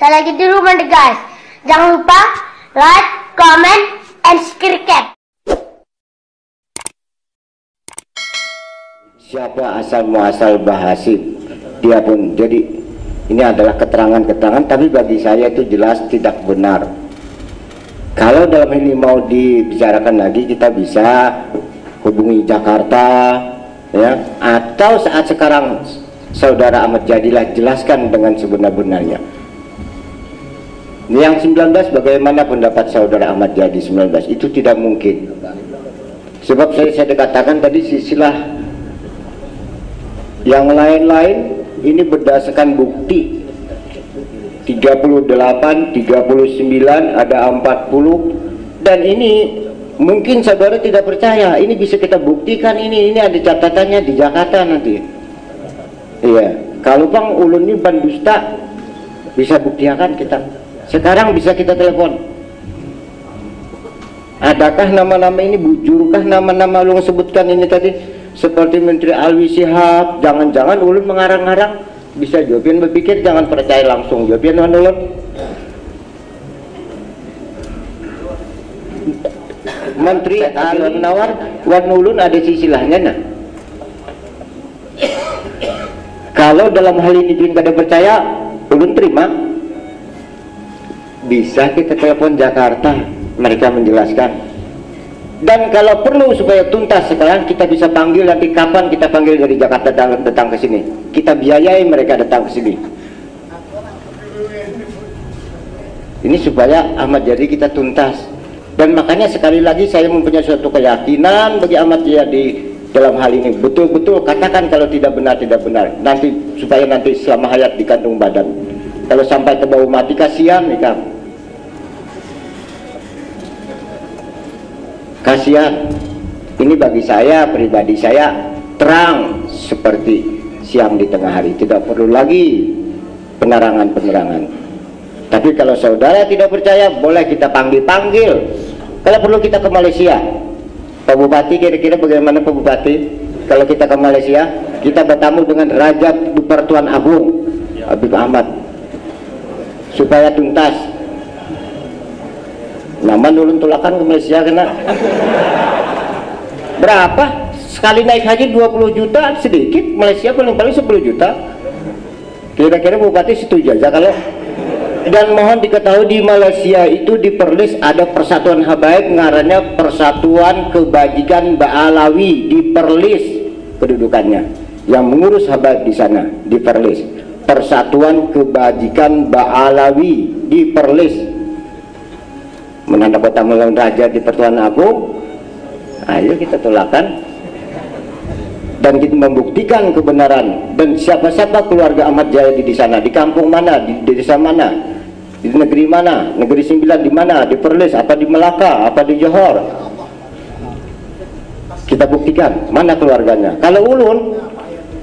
Saya lagi di rumah nih guys. Jangan lupa like, comment, and subscribe. siapa asal muasal bahasib dia pun jadi ini adalah keterangan-keterangan tapi bagi saya itu jelas tidak benar kalau dalam ini mau dibicarakan lagi kita bisa hubungi Jakarta ya atau saat sekarang saudara Ahmad Jadilah jelaskan dengan sebenar-benarnya yang 19 bagaimana pendapat saudara Ahmad Jadi 19 itu tidak mungkin. Sebab saya, saya katakan tadi sisilah yang lain-lain ini berdasarkan bukti. 38, 39, ada 40 dan ini mungkin saudara tidak percaya ini bisa kita buktikan ini ini ada catatannya di Jakarta nanti. Iya kalau Bang Ulun ini ban dusta bisa buktikan kita sekarang bisa kita telepon. Adakah nama-nama ini bujurkah nama-nama lu sebutkan ini tadi? Seperti Menteri Alwi Sihab jangan-jangan ulun mengarang-arang. Bisa jawabin berpikir jangan percaya langsung. Jawabin Wan ulun. Menteri Alwi Nawar Wan ulun ada sisilahnya nah kalau dalam hal ini tidak ada percaya ulun terima bisa kita telepon Jakarta mereka menjelaskan. Dan kalau perlu supaya tuntas sekarang kita bisa panggil nanti kapan kita panggil dari Jakarta datang, datang ke sini. Kita biayai mereka datang ke sini. Ini supaya Ahmad Jadi kita tuntas. Dan makanya sekali lagi saya mempunyai suatu keyakinan bagi Ahmad Jadi dalam hal ini. Betul-betul katakan kalau tidak benar tidak benar. Nanti supaya nanti selama hayat di kandung badan. Kalau sampai ke bau mati kasihan nih kang kasihan ini bagi saya pribadi saya terang seperti siang di tengah hari. Tidak perlu lagi penerangan-penerangan. Tapi kalau saudara tidak percaya boleh kita panggil-panggil. Kalau perlu kita ke Malaysia. Pak Bupati kira-kira bagaimana Pak Bupati? Kalau kita ke Malaysia kita bertamu dengan Raja Pertuan Agung Habib Ahmad. Supaya tuntas nama nulun tulakan ke Malaysia kena. Berapa? Sekali naik haji 20 juta sedikit. Malaysia paling-paling 10 juta. Kira-kira bupati setuju aja kalau dan mohon diketahui di Malaysia itu di Perlis ada persatuan habaib ngarannya persatuan kebajikan Baalawi. Di Perlis kedudukannya. Yang mengurus habaib di sana di Perlis persatuan kebajikan Baalawi di Menanda kota melawan raja di Pertuan Agung ayo kita tolakan. Dan kita membuktikan kebenaran. Dan siapa-siapa keluarga Ahmad Jaya di sana di kampung mana di desa mana di negeri mana negeri sembilan di mana di Perlis apa di Melaka apa di Johor. Kita buktikan mana keluarganya. Kalau Ulun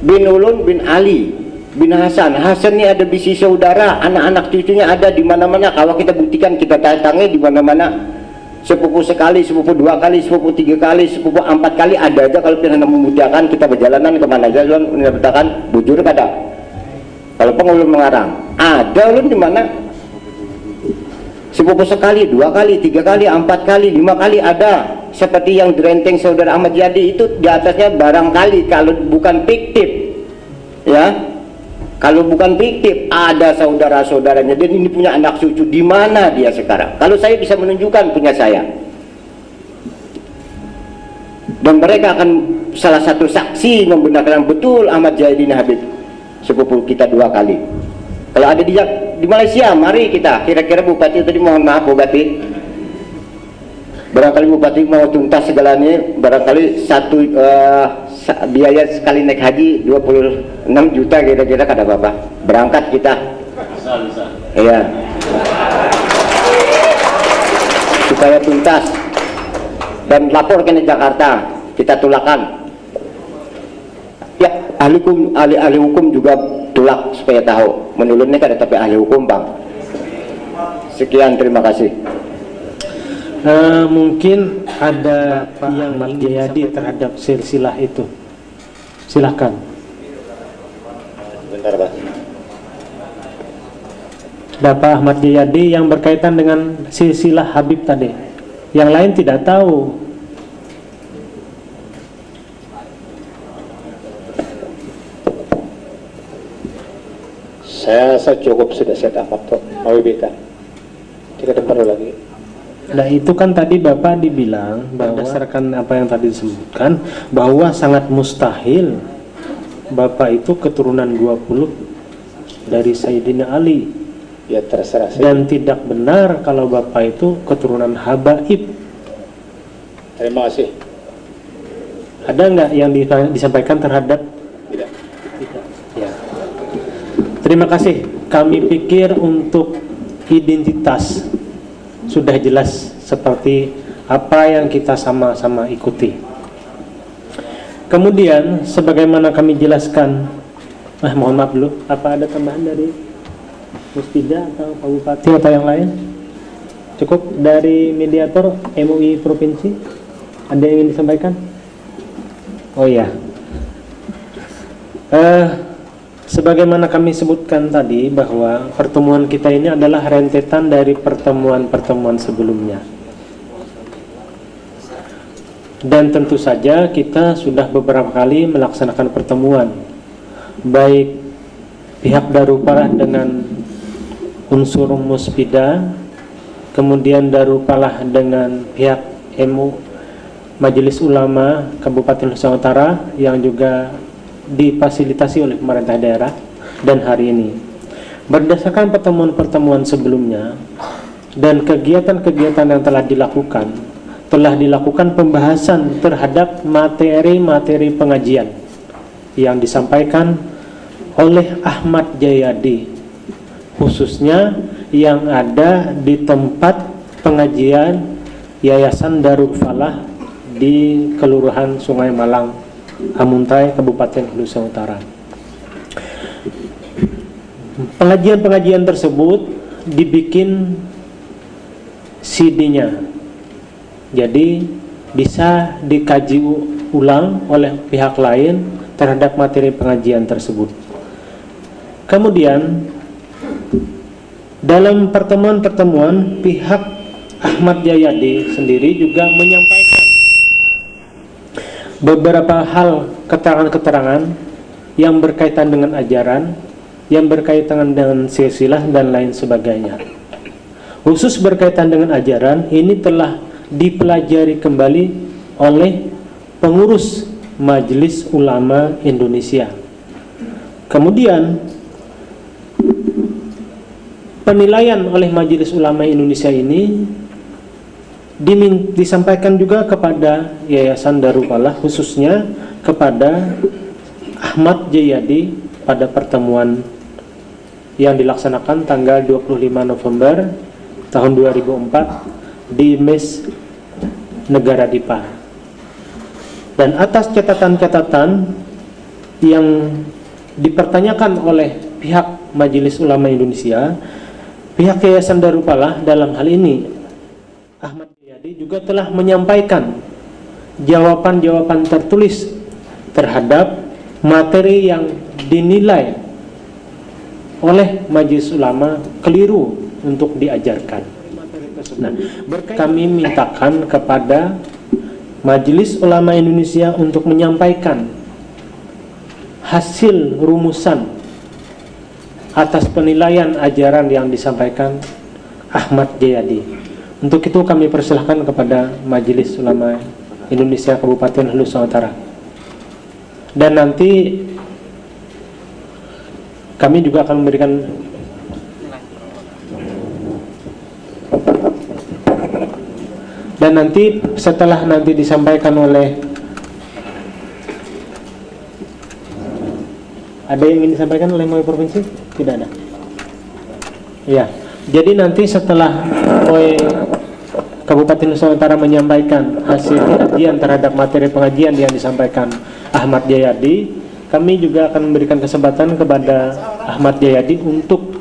bin Ulun bin Ali bin Hasan Hasan ini ada bisi saudara anak-anak cucunya ada di mana-mana. Kalau kita buktikan kita datangi di mana-mana. Sepupu sekali sepupu dua kali sepupu tiga kali sepupu empat kali ada aja kalau kita membuktikan kita berjalanan ke mana aja ulun menyebutkan bujur kada kalau pengulun mengarang ada ulun di mana? Sepupu sekali dua kali tiga kali empat kali lima kali ada. Seperti yang direnteng saudara Ahmad Jadi itu di atasnya barangkali kalau bukan fiktif ya kalau bukan fiktif, ada saudara-saudaranya dan ini punya anak cucu. Di mana dia sekarang? Kalau saya bisa menunjukkan punya saya. Dan mereka akan salah satu saksi membenarkan betul Ahmad Jahidin Habib sepupu kita dua kali. Kalau ada di, di Malaysia, mari kita. Kira-kira Bupati tadi mohon maaf Bupati. Barangkali Bupati mau tuntas segalanya, barangkali satu uh, biaya sekali naik haji 26 juta kira-kira kada apa-apa berangkat kita. Bisa bisa iya. Supaya tuntas. Dan lapor ke Jakarta. Kita tulakan. Ya ahli hukum ahli, ahli hukum juga tulak supaya tahu. Menurunnya kada tapi ahli hukum bang. Sekian terima kasih Uh, mungkin ada Pak yang Jayadi terhadap silsilah itu. Silahkan. Bentar, Pak. Bapak Ahmad Jayadi yang berkaitan dengan silsilah Habib tadi. Yang lain tidak tahu. Saya rasa cukup sudah saya dapat kok. Mau beta. Kita depan lagi. Nah itu kan tadi Bapak dibilang bahwa berdasarkan apa yang tadi disebutkan bahwa sangat mustahil Bapak itu keturunan 20 dari Sayyidina Ali Ya terserah saya. dan tidak benar kalau Bapak itu keturunan Habaib. Terima kasih. Ada nggak yang di- disampaikan terhadap Tidak. Ya. Terima kasih. Kami pikir untuk identitas sudah jelas seperti apa yang kita sama-sama ikuti. Kemudian, sebagaimana kami jelaskan, eh, mohon maaf dulu, apa ada tambahan dari Muspida atau Pak Bupati atau yang lain? Cukup dari mediator MUI Provinsi? Ada yang ingin disampaikan? Oh iya. Eh, sebagaimana kami sebutkan tadi bahwa pertemuan kita ini adalah rentetan dari pertemuan-pertemuan sebelumnya. Dan tentu saja kita sudah beberapa kali melaksanakan pertemuan baik pihak Darupalah dengan unsur Muspida, kemudian Darupalah dengan pihak MU Majelis Ulama Kabupaten Nusa Utara yang juga difasilitasi oleh pemerintah daerah dan hari ini. Berdasarkan pertemuan-pertemuan sebelumnya dan kegiatan-kegiatan yang telah dilakukan, telah dilakukan pembahasan terhadap materi-materi pengajian yang disampaikan oleh Ahmad Jayadi khususnya yang ada di tempat pengajian Yayasan Darul Falah di Kelurahan Sungai Malang, Amuntai, Kabupaten Nusa Utara. Pengajian-pengajian tersebut dibikin CD-nya. Jadi bisa dikaji ulang oleh pihak lain terhadap materi pengajian tersebut. Kemudian dalam pertemuan-pertemuan pihak Ahmad Jayadi sendiri juga menyampaikan beberapa hal keterangan-keterangan yang berkaitan dengan ajaran, yang berkaitan dengan silsilah dan lain sebagainya. Khusus berkaitan dengan ajaran, ini telah dipelajari kembali oleh pengurus Majelis Ulama Indonesia. Kemudian penilaian oleh Majelis Ulama Indonesia ini dimin- disampaikan juga kepada Yayasan Darupalah khususnya kepada Ahmad Jayadi pada pertemuan yang dilaksanakan tanggal 25 November tahun 2004 di MES Negara Dipa. Dan atas catatan-catatan yang dipertanyakan oleh pihak Majelis Ulama Indonesia, pihak Yayasan Darupalah dalam hal ini juga telah menyampaikan jawaban-jawaban tertulis terhadap materi yang dinilai oleh Majelis Ulama keliru untuk diajarkan. Nah, kami mintakan kepada Majelis Ulama Indonesia untuk menyampaikan hasil rumusan atas penilaian ajaran yang disampaikan Ahmad Jayadi. Untuk itu kami persilahkan kepada Majelis Ulama Indonesia Kabupaten Nusa Utara. Dan nanti kami juga akan memberikan dan nanti setelah nanti disampaikan oleh ada yang ingin disampaikan oleh MUI provinsi? Tidak ada. Ya jadi nanti setelah MUI Kabupaten Nusa Utara menyampaikan hasil kajian terhadap materi pengajian yang disampaikan Ahmad Jayadi. Kami juga akan memberikan kesempatan kepada Ahmad Jayadi untuk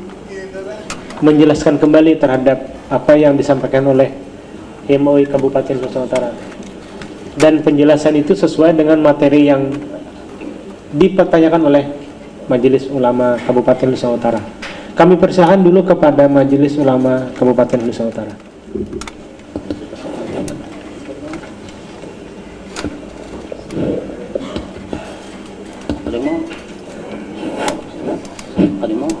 menjelaskan kembali terhadap apa yang disampaikan oleh MUI Kabupaten Nusa Utara dan penjelasan itu sesuai dengan materi yang dipertanyakan oleh Majelis Ulama Kabupaten Nusa Utara kami persilakan dulu kepada Majelis Ulama Kabupaten Nusa Utara. Ada mau? Ada mau?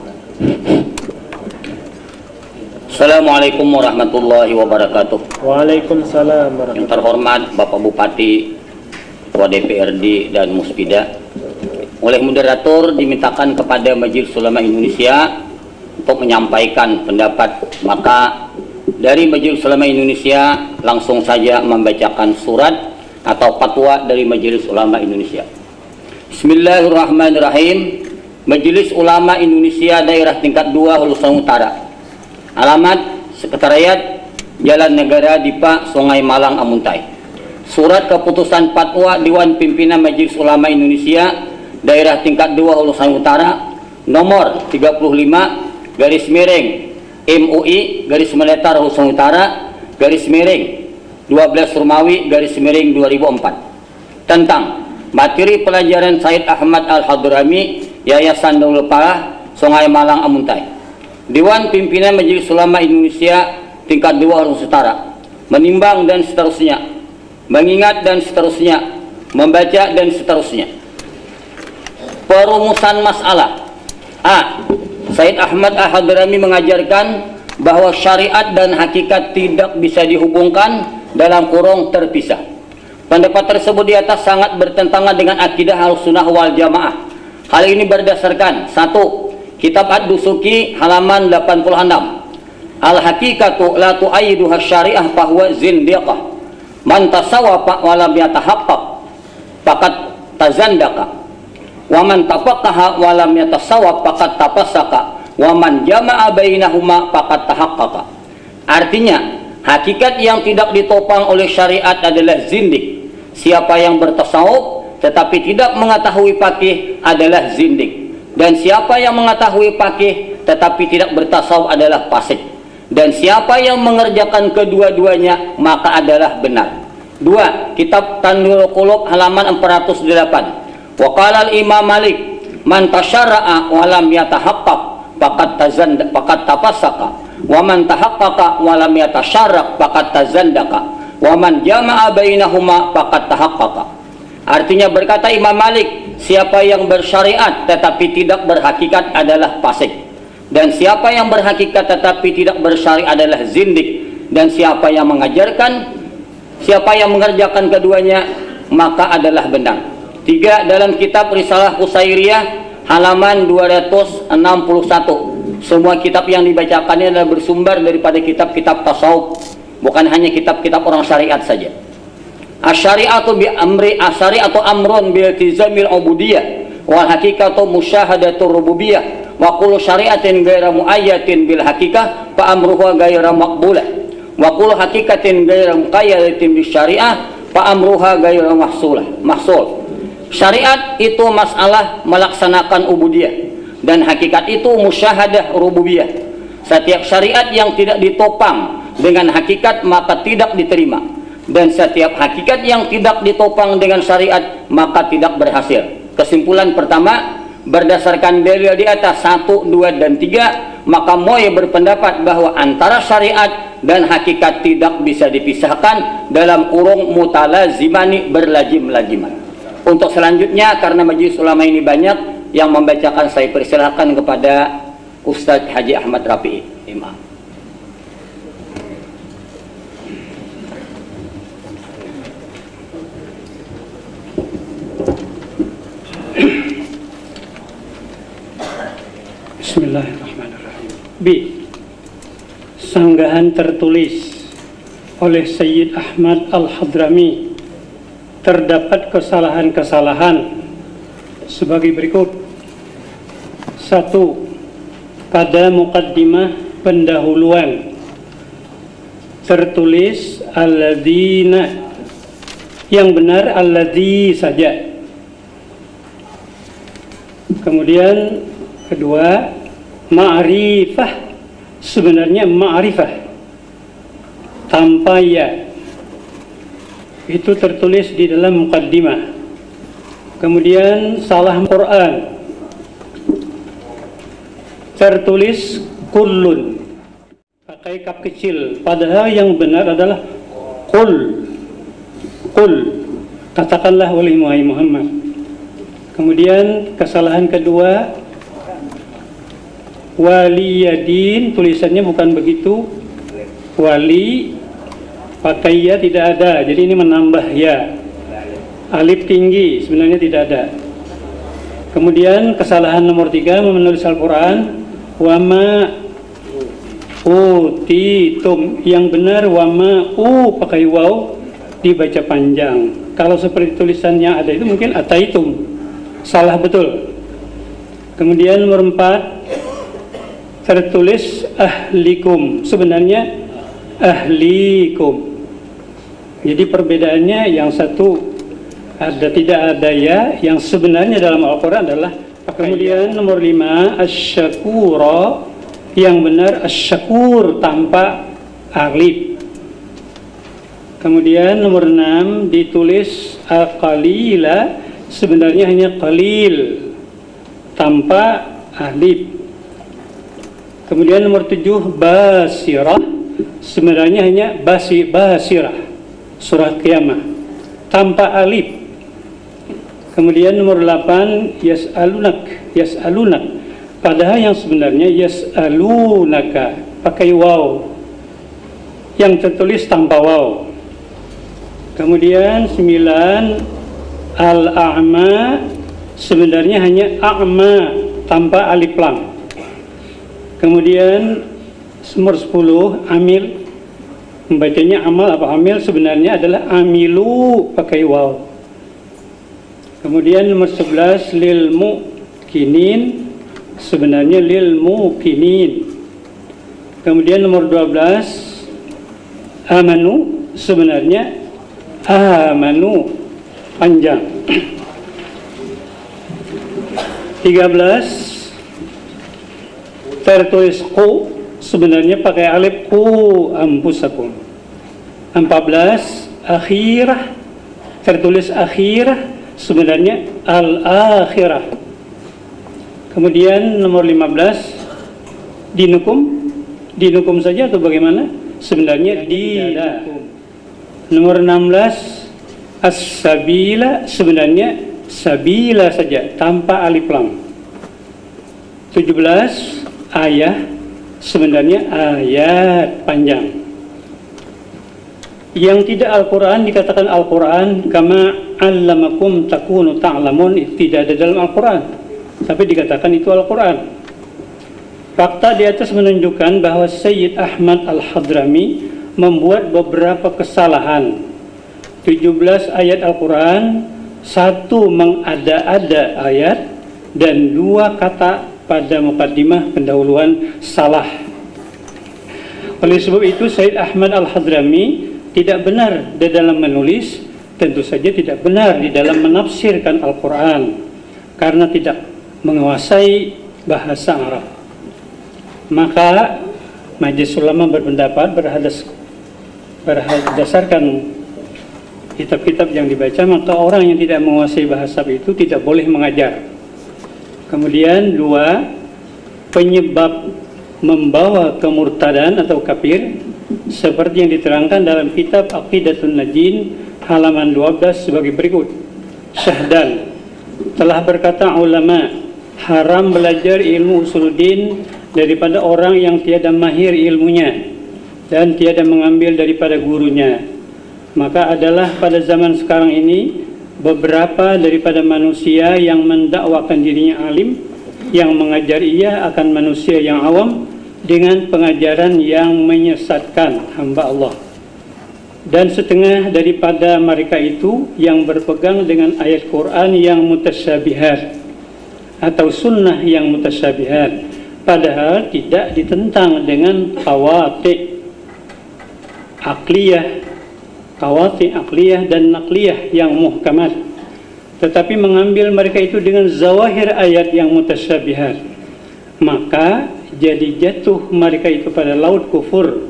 Assalamualaikum warahmatullahi wabarakatuh. Waalaikumsalam Yang warahmatullahi terhormat Bapak Bupati, Ketua DPRD dan Muspida. Oleh moderator dimintakan kepada Majelis Ulama Indonesia untuk menyampaikan pendapat. Maka dari Majelis Ulama Indonesia langsung saja membacakan surat atau fatwa dari Majelis Ulama Indonesia. Bismillahirrahmanirrahim. Majelis Ulama Indonesia Daerah Tingkat 2 Hulusan Utara. Alamat Sekretariat Jalan Negara Dipa Sungai Malang Amuntai. Surat keputusan fatwa Dewan Pimpinan Majelis Ulama Indonesia Daerah Tingkat 2 Hulusan Utara nomor 35 garis miring. MUI garis meletar Hulusan Utara garis miring. 12 Rumawi garis miring 2004 tentang materi pelajaran Said Ahmad Al-Hadrami Yayasan Darul Falah Sungai Malang Amuntai Dewan Pimpinan Majelis Ulama Indonesia tingkat 2 Hulusan Utara menimbang dan seterusnya mengingat dan seterusnya membaca dan seterusnya perumusan masalah A. Said Ahmad Al-Hadrami mengajarkan bahwa syariat dan hakikat tidak bisa dihubungkan dalam kurung terpisah. Pendapat tersebut di atas sangat bertentangan dengan akidah al-sunnah wal jamaah. Hal ini berdasarkan satu Kitab Ad-Dusuki halaman 86. Al-hakikatu la tu'ayyiduha syariah bahwa zindiqah. Man tasawwafa wa lam yatahaqqaq faqad tazandaka wa man tafaqaha wa lam yatasawwab faqad tafassaka wa man jama'a bainahuma faqad tahaqqaqa artinya hakikat yang tidak ditopang oleh syariat adalah zindik. Siapa yang bertasawuf tetapi tidak mengetahui fakih adalah zindik dan siapa yang mengetahui fakih tetapi tidak bertasawuf adalah fasik. Dan siapa yang mengerjakan kedua-duanya maka adalah benar. Dua kitab Tanwirul Qulub halaman 408 Waqala al-Imam Malik man tasyara'a wa lam yatahaqqaq faqad tazanda faqad tafassaka wa man tahaqqaqa wa lam yatasharraq faqad tazandaka wa man jama'a bainahuma faqad tahaqqaqa. Artinya berkata Imam Malik siapa yang bersyariat tetapi tidak berhakikat adalah fasik dan siapa yang berhakikat tetapi tidak bersyariat adalah zindik dan siapa yang mengajarkan siapa yang mengerjakan keduanya maka adalah benar Tiga dalam kitab Risalah Usairiyah halaman 261. Semua kitab yang dibacakannya adalah bersumber daripada kitab-kitab tasawuf, bukan hanya kitab-kitab orang syariat saja. Asyariatu bi amri asyari atau amrun bil tizamil ubudiyah wal hakikatu musyahadatur rububiyah wa kullu syari'atin ghaira muayyatin bil hakikah fa amruha ghaira maqbulah wa kullu hakikatin ghaira muqayyadatin bis syariah fa amruha ghaira mahsulah mahsul Syariat itu masalah melaksanakan ubudiyah dan hakikat itu musyahadah rububiyah. Setiap syariat yang tidak ditopang dengan hakikat maka tidak diterima dan setiap hakikat yang tidak ditopang dengan syariat maka tidak berhasil. Kesimpulan pertama berdasarkan dalil di atas 1, 2 dan 3 maka Moy berpendapat bahwa antara syariat dan hakikat tidak bisa dipisahkan dalam kurung mutalazimani berlajim-lajiman. Untuk selanjutnya karena majelis ulama ini banyak yang membacakan saya persilahkan kepada Ustadz Haji Ahmad Rafi'i Imam. Bismillahirrahmanirrahim. B. Sanggahan tertulis oleh Sayyid Ahmad Al-Hadrami terdapat kesalahan-kesalahan sebagai berikut. Satu, pada mukaddimah pendahuluan tertulis alladzina yang benar alladzi saja. Kemudian kedua, ma'rifah. Sebenarnya ma'rifah. Tanpa ya itu tertulis di dalam mukaddimah kemudian salah Quran. Tertulis kullun. Pakai kap kecil. Padahal yang benar adalah kul kul katakanlah oleh Muhammad. Kemudian kesalahan kedua waliyadin tulisannya bukan begitu. Wali pakai ya tidak ada. Jadi ini menambah ya. Alif tinggi sebenarnya tidak ada. Kemudian kesalahan nomor tiga menulis Al-Quran. Wama utitum. Yang benar wama u pakai waw dibaca panjang. Kalau seperti tulisannya ada itu mungkin ataitum. Salah betul. Kemudian nomor empat tertulis ahlikum. Sebenarnya ahlikum. Jadi perbedaannya yang satu ada tidak ada ya yang sebenarnya dalam Al-Quran adalah kemudian nomor lima asyakura yang benar asyakur tanpa alif. Kemudian nomor enam ditulis aqalila sebenarnya hanya qalil tanpa alif kemudian nomor tujuh basirah. Sebenarnya hanya basi basirah. Surat kiamah tanpa alif. Kemudian nomor 8 yas'alunak yas'alunak. Padahal yang sebenarnya yas'alunaka pakai waw. Yang tertulis tanpa waw. Kemudian 9 al-a'ma. Sebenarnya hanya a'ma tanpa alif lam kemudian nomor 10 amil. Membacanya amal apa amil? Sebenarnya adalah amilu pakai waw. Kemudian nomor 11 lil mukinin. Sebenarnya lil mukinin. Kemudian nomor 12 amanu. Sebenarnya amanu panjang. 13 tertulis ku sebenarnya pakai alif ku ampusakum 14 akhirah. Tertulis akhirah sebenarnya al-akhirah. Kemudian nomor 15 dinukum. Dinukum saja atau bagaimana? Sebenarnya di nomor 16 as-sabila sebenarnya sabila saja tanpa alif lam. 17 ayah sebenarnya ayat panjang. Yang tidak Al-Quran dikatakan Al-Quran kama allamakum takunu ta'lamun tidak ada dalam Al-Quran. Tapi dikatakan itu Al-Quran. Fakta di atas menunjukkan bahwa Sayyid Ahmad Al-Hadrami membuat beberapa kesalahan. 17 ayat Al-Quran satu mengada-ada ayat dan dua kata pada mukaddimah pendahuluan salah. Oleh sebab itu Sayyid Ahmad Al-Hadrami tidak benar di dalam menulis tentu saja tidak benar di dalam menafsirkan Al-Quran karena tidak menguasai bahasa Arab. Maka Majlis Ulama berpendapat berhadas, berdasarkan kitab-kitab yang dibaca maka orang yang tidak menguasai bahasa itu tidak boleh mengajar kemudian dua penyebab membawa kemurtadan atau kafir seperti yang diterangkan dalam kitab Aqidatun Najin halaman 12 sebagai berikut. Syahdan telah berkata ulama haram belajar ilmu usuluddin daripada orang yang tiada mahir ilmunya dan tiada mengambil daripada gurunya. Maka adalah pada zaman sekarang ini beberapa daripada manusia yang mendakwakan dirinya alim yang mengajar ia akan manusia yang awam dengan pengajaran yang menyesatkan hamba Allah. Dan setengah daripada mereka itu yang berpegang dengan ayat Quran yang mutasyabihat atau sunnah yang mutasyabihat padahal tidak ditentang dengan kawati akliyah kawati akliyah dan nakliyah yang muhkamat tetapi mengambil mereka itu dengan zawahir ayat yang mutasyabihat maka jadi jatuh mereka itu pada laut kufur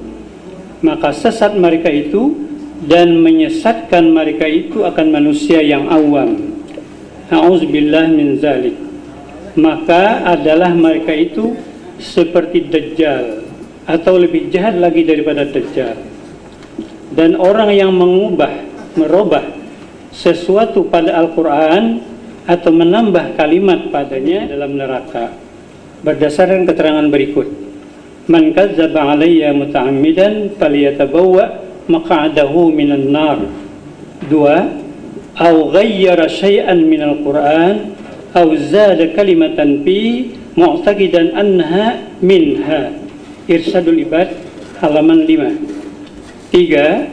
maka sesat mereka itu dan menyesatkan mereka itu akan manusia yang awam. Auzubillah min zalik. Maka adalah mereka itu seperti Dajjal atau lebih jahat lagi daripada Dajjal. Dan orang yang mengubah, merubah sesuatu pada Al-Quran atau menambah kalimat padanya dalam neraka. Berdasarkan keterangan berikut. Man kazzaba alayya muta'ammidan falyatabawwa maq'adahu minan nar. Dua au ghayyara syai'an minal Qur'an au zada kalimatan fi mu'taqidan annaha minha. Irsadul ibad halaman 5 tiga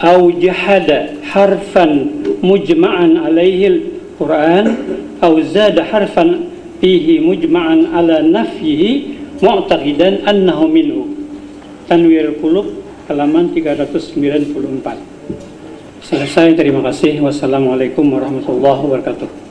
au jahada harfan mujma'an alaihi Quran au zada harfan fihi mujma'an ala nafyihi mu'taqidan annahu minhu Tanwir Qulub halaman 394 Selesai, terima kasih. Wassalamualaikum warahmatullahi wabarakatuh.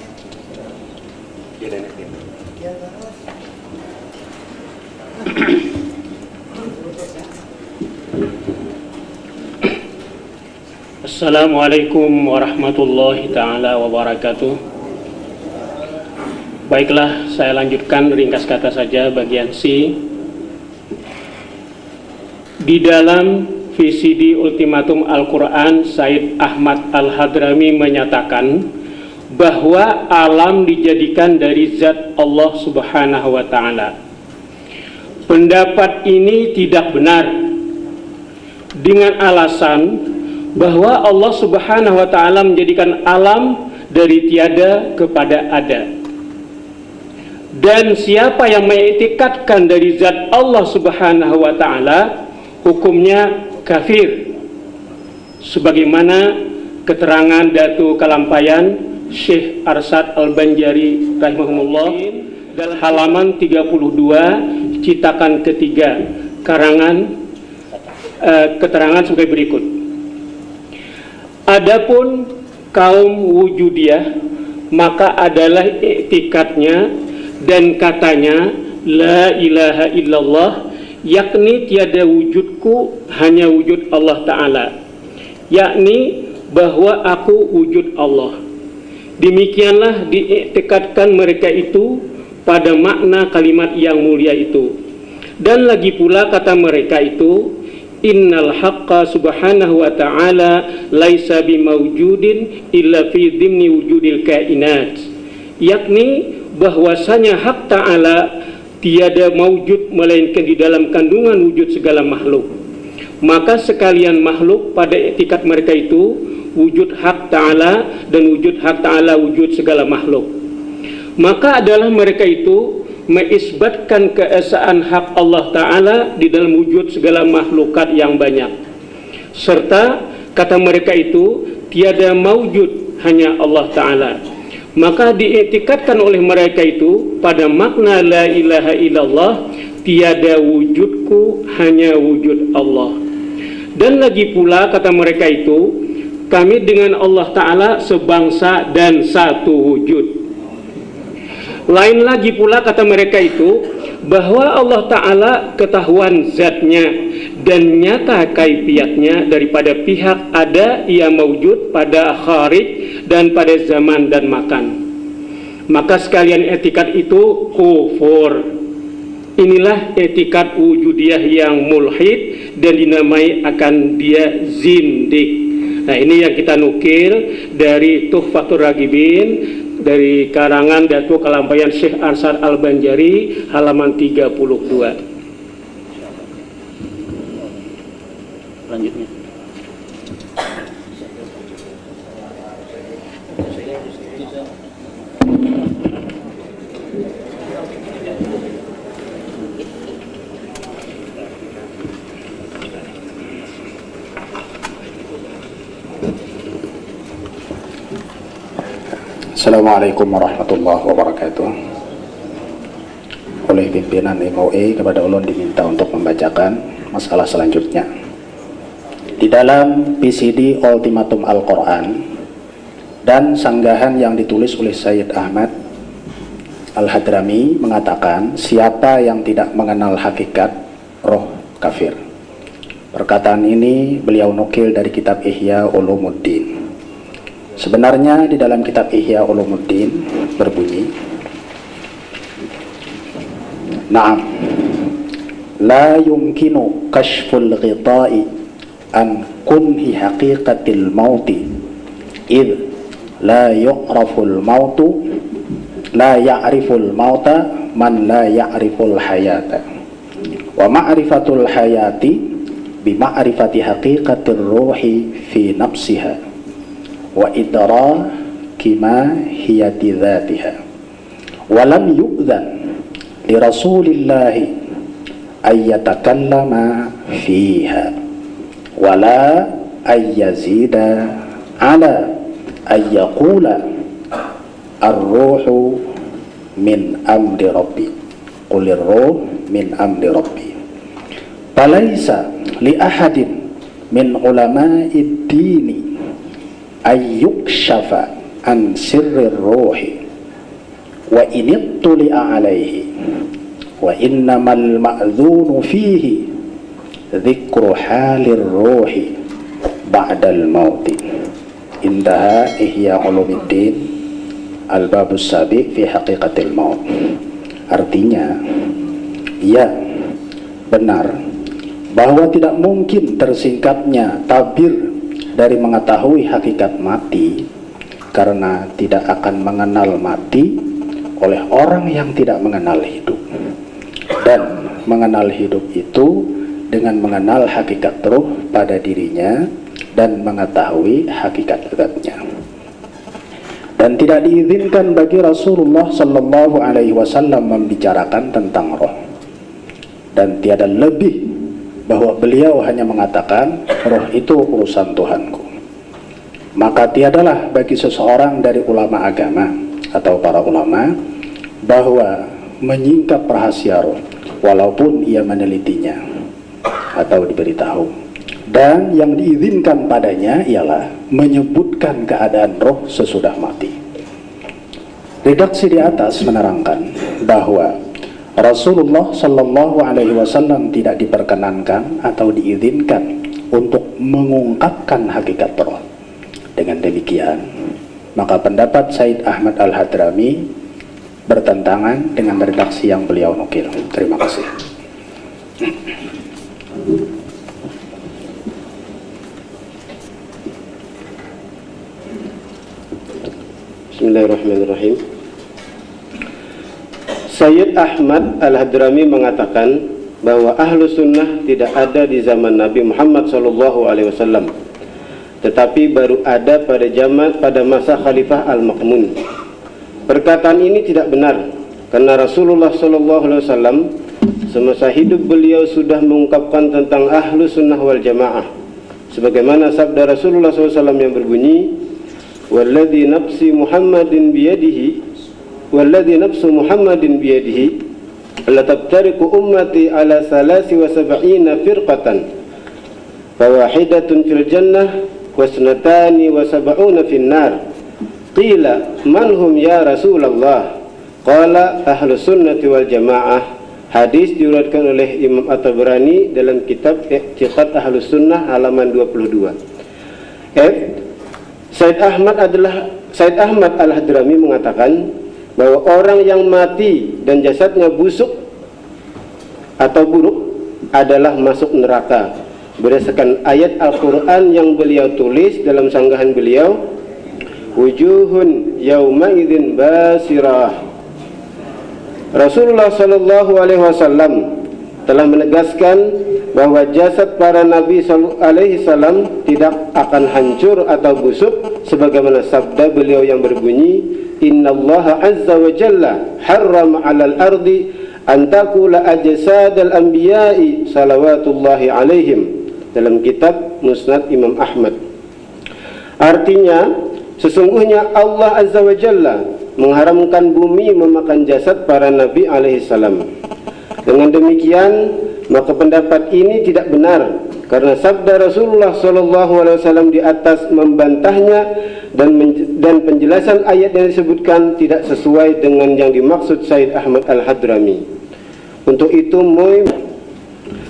Assalamualaikum warahmatullahi taala wabarakatuh. Baiklah, saya lanjutkan ringkas kata saja bagian C. Di dalam VCD Ultimatum Al-Quran, Said Ahmad Al-Hadrami menyatakan bahwa alam dijadikan dari zat Allah Subhanahu wa Ta'ala. Pendapat ini tidak benar dengan alasan bahwa Allah Subhanahu wa taala menjadikan alam dari tiada kepada ada. Dan siapa yang mengetikatkan dari zat Allah Subhanahu wa taala hukumnya kafir. Sebagaimana keterangan Datu Kalampayan Syekh Arsad Al-Banjari rahimahumullah dalam halaman 32 citakan ketiga karangan eh, keterangan sebagai berikut. Adapun kaum wujudiyah maka adalah iktikadnya dan katanya la ilaha illallah yakni tiada wujudku hanya wujud Allah taala. Yakni bahwa aku wujud Allah. Demikianlah diiktikadkan mereka itu pada makna kalimat yang mulia itu. Dan lagi pula kata mereka itu Innal haqqa subhanahu wa ta'ala laisa bimawjudin illa fi dhimni wujudil kainat. Yakni bahwasanya hak ta'ala tiada maujud melainkan di dalam kandungan wujud segala makhluk. Maka sekalian makhluk pada etikat mereka itu wujud hak ta'ala dan wujud hak ta'ala wujud segala makhluk. Maka adalah mereka itu mengisbatkan keesaan hak Allah Ta'ala di dalam wujud segala makhlukat yang banyak. Serta kata mereka itu tiada maujud hanya Allah Ta'ala. Maka diiktikatkan oleh mereka itu pada makna la ilaha illallah tiada wujudku hanya wujud Allah. Dan lagi pula kata mereka itu kami dengan Allah Ta'ala sebangsa dan satu wujud lain lagi pula kata mereka itu bahwa Allah Ta'ala ketahuan zatnya dan nyata kaifiatnya daripada pihak ada ia mewujud pada kharij dan pada zaman dan makan. Maka sekalian etikat itu kufur. Inilah etikat wujudiyah yang mulhid dan dinamai akan dia zindik. Nah ini yang kita nukil dari Tuhfatul Ragibin dari karangan Datu Kalampayan Syekh Arsad Al-Banjari halaman 32 Lanjutnya. Assalamualaikum warahmatullahi wabarakatuh. Oleh pimpinan MOE kepada ulun diminta untuk membacakan masalah selanjutnya. Di dalam PCD Ultimatum Al-Quran dan sanggahan yang ditulis oleh Sayyid Ahmad Al-Hadrami mengatakan siapa yang tidak mengenal hakikat roh kafir? Perkataan ini beliau nukil dari kitab Ihya Ulumuddin Sebenarnya di dalam kitab Ihya Ulumuddin berbunyi Naam La yumkinu kashful ghita'i an kunhi haqiqatil mauti id la yu'raful mautu la ya'riful mauta man la ya'riful hayata. Wa ma'rifatul hayati bima'rifati haqiqatil ruhi fi nafsiha. وإدراك ماهية ذاتها ولم يؤذن لرسول الله أن يتكلم فيها ولا أن يزيد على أن يقول الروح من أمر ربي. قل الروح من أمر ربي. فليس لأحد من علماء الدين ayyukshafa an sirri rohi wa init tuli'a alaihi wa innamal ma'zunu fihi dhikru halir rohi ba'dal mauti indaha ihya ulumiddin al-babus sabiq fi haqiqatil maut artinya ya benar bahwa tidak mungkin tersingkapnya tabir dari mengetahui hakikat mati karena tidak akan mengenal mati oleh orang yang tidak mengenal hidup. Dan mengenal hidup itu dengan mengenal hakikat roh pada dirinya dan mengetahui hakikat zatnya. Dan tidak diizinkan bagi Rasulullah Sallallahu Alaihi Wasallam membicarakan tentang roh. Dan tiada lebih bahwa beliau hanya mengatakan roh itu urusan Tuhanku maka tiadalah bagi seseorang dari ulama agama atau para ulama bahwa menyingkap rahasia roh walaupun ia menelitinya atau diberitahu dan yang diizinkan padanya ialah menyebutkan keadaan roh sesudah mati. Redaksi di atas menerangkan bahwa Rasulullah Shallallahu Alaihi Wasallam tidak diperkenankan atau diizinkan untuk mengungkapkan hakikat roh. Dengan demikian, maka pendapat Said Ahmad Al Hadrami bertentangan dengan redaksi yang beliau nukil. Terima kasih. Bismillahirrahmanirrahim. Sayyid Ahmad Al-Hadrami mengatakan bahwa ahlu sunnah tidak ada di zaman Nabi Muhammad SAW tetapi baru ada pada zaman pada masa Khalifah Al-Ma'mun perkataan ini tidak benar karena Rasulullah SAW semasa hidup beliau sudah mengungkapkan tentang ahlu sunnah wal jamaah sebagaimana sabda Rasulullah SAW yang berbunyi والذي نفس محمد بيده والذي نفس محمد بيده لتفترق أمتي على ثلاث وسبعين فرقة فواحدة في الجنة واثنتان وسبعون في النار قيل من هم يا رسول الله قال أهل السنة والجماعة Hadis diriwayatkan oleh Imam At-Tabrani dalam kitab I'tiqad Ahlus Sunnah halaman 22. F. Said Ahmad adalah Said Ahmad Al-Hadrami mengatakan bahwa orang yang mati dan jasadnya busuk atau buruk adalah masuk neraka. Berdasarkan ayat Al-Qur'an yang beliau tulis dalam sanggahan beliau wujuhun yauma idzin basirah. Rasulullah Shallallahu Alaihi Wasallam telah menegaskan bahwa jasad para nabi alaihi salam tidak akan hancur atau busuk sebagaimana sabda beliau yang berbunyi innallaha azza wa jalla harrama 'alal ardi an takula ajsadal anbiya'i salawatullahi dalam kitab Musnad Imam Ahmad artinya sesungguhnya Allah azza wa jalla mengharamkan bumi memakan jasad para nabi alaihi salam. Dengan demikian, maka pendapat ini tidak benar karena sabda Rasulullah sallallahu alaihi wasallam di atas membantahnya dan dan penjelasan ayat yang disebutkan tidak sesuai dengan yang dimaksud Said Ahmad Al-Hadrami. Untuk itu, MUI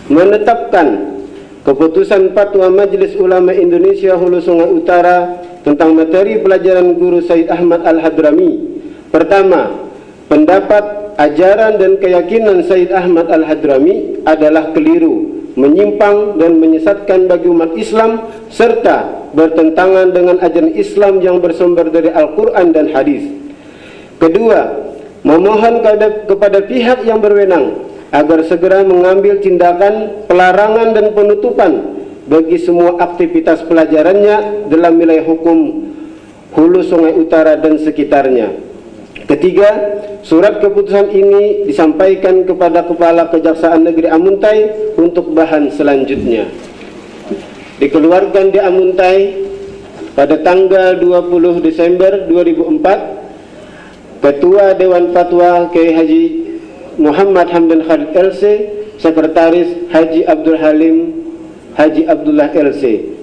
menetapkan keputusan fatwa Majelis Ulama Indonesia Hulu Sungai Utara tentang materi pelajaran guru Said Ahmad Al-Hadrami Pertama, pendapat ajaran dan keyakinan Said Ahmad Al-Hadrami adalah keliru, menyimpang dan menyesatkan bagi umat Islam serta bertentangan dengan ajaran Islam yang bersumber dari Al-Quran dan hadis. Kedua, memohon kepada pihak yang berwenang agar segera mengambil tindakan pelarangan dan penutupan bagi semua aktivitas pelajarannya dalam wilayah hukum hulu sungai utara dan sekitarnya. Ketiga, surat keputusan ini disampaikan kepada Kepala Kejaksaan Negeri Amuntai untuk bahan selanjutnya. Dikeluarkan di Amuntai pada tanggal 20 Desember 2004, Ketua Dewan Fatwa Kiai Haji Muhammad Hamdan Khalid LC, Sekretaris Haji Abdul Halim Haji Abdullah LC.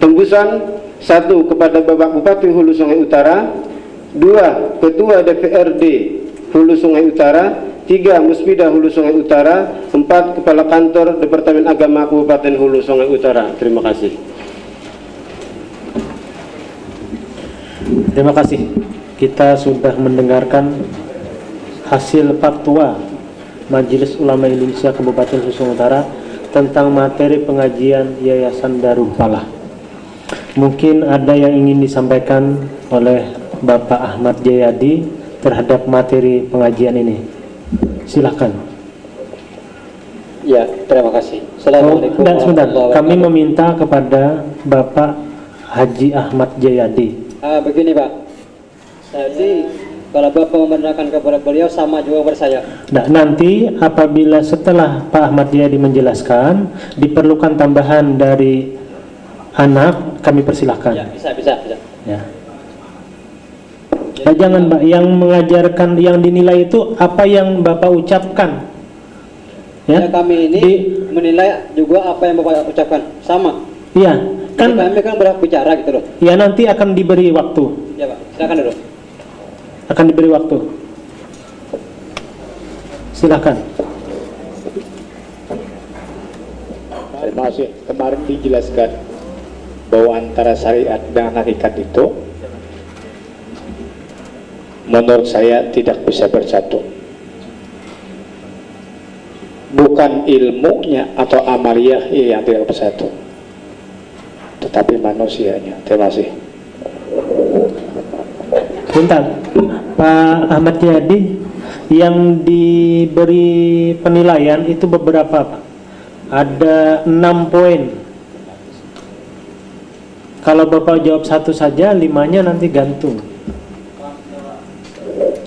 Tembusan satu kepada Bapak Bupati Hulu Sungai Utara, dua Ketua DPRD Hulu Sungai Utara, tiga Musbida Hulu Sungai Utara, empat Kepala Kantor Departemen Agama Kabupaten Hulu Sungai Utara. Terima kasih. Terima kasih. Kita sudah mendengarkan hasil fatwa Majelis Ulama Indonesia Kabupaten Hulu Sungai Utara tentang materi pengajian Yayasan Darul Falah. Mungkin ada yang ingin disampaikan oleh Bapak Ahmad Jayadi terhadap materi pengajian ini. Silahkan. Ya, terima kasih. Oh, Assalamualaikum dan sebentar, kami meminta kepada Bapak Haji Ahmad Jayadi. Ah, begini Pak. Jadi kalau Bapak membenarkan kepada beliau sama juga kepada saya. Nah, nanti apabila setelah Pak Ahmad Jayadi menjelaskan diperlukan tambahan dari anak, kami persilahkan. Ya, bisa, bisa, bisa. Ya. Nah, jangan Mbak, yang mengajarkan yang dinilai itu apa yang Bapak ucapkan. Ya, kami ini menilai juga apa yang Bapak ucapkan. Sama. Iya, Kan kami kan berbicara gitu loh. ya nanti akan diberi waktu. Ya Pak, silakan dulu. Akan diberi waktu. Silakan. Terima kasih. Kemarin dijelaskan bahwa antara syariat dan hakikat itu menurut saya tidak bisa bersatu. Bukan ilmunya atau amaliyah yang tidak bersatu, tetapi manusianya. Terima kasih. Bentar, Pak Ahmad Jayadi yang diberi penilaian itu beberapa Pak. Ada enam poin. Kalau Bapak jawab satu saja, limanya nanti gantung.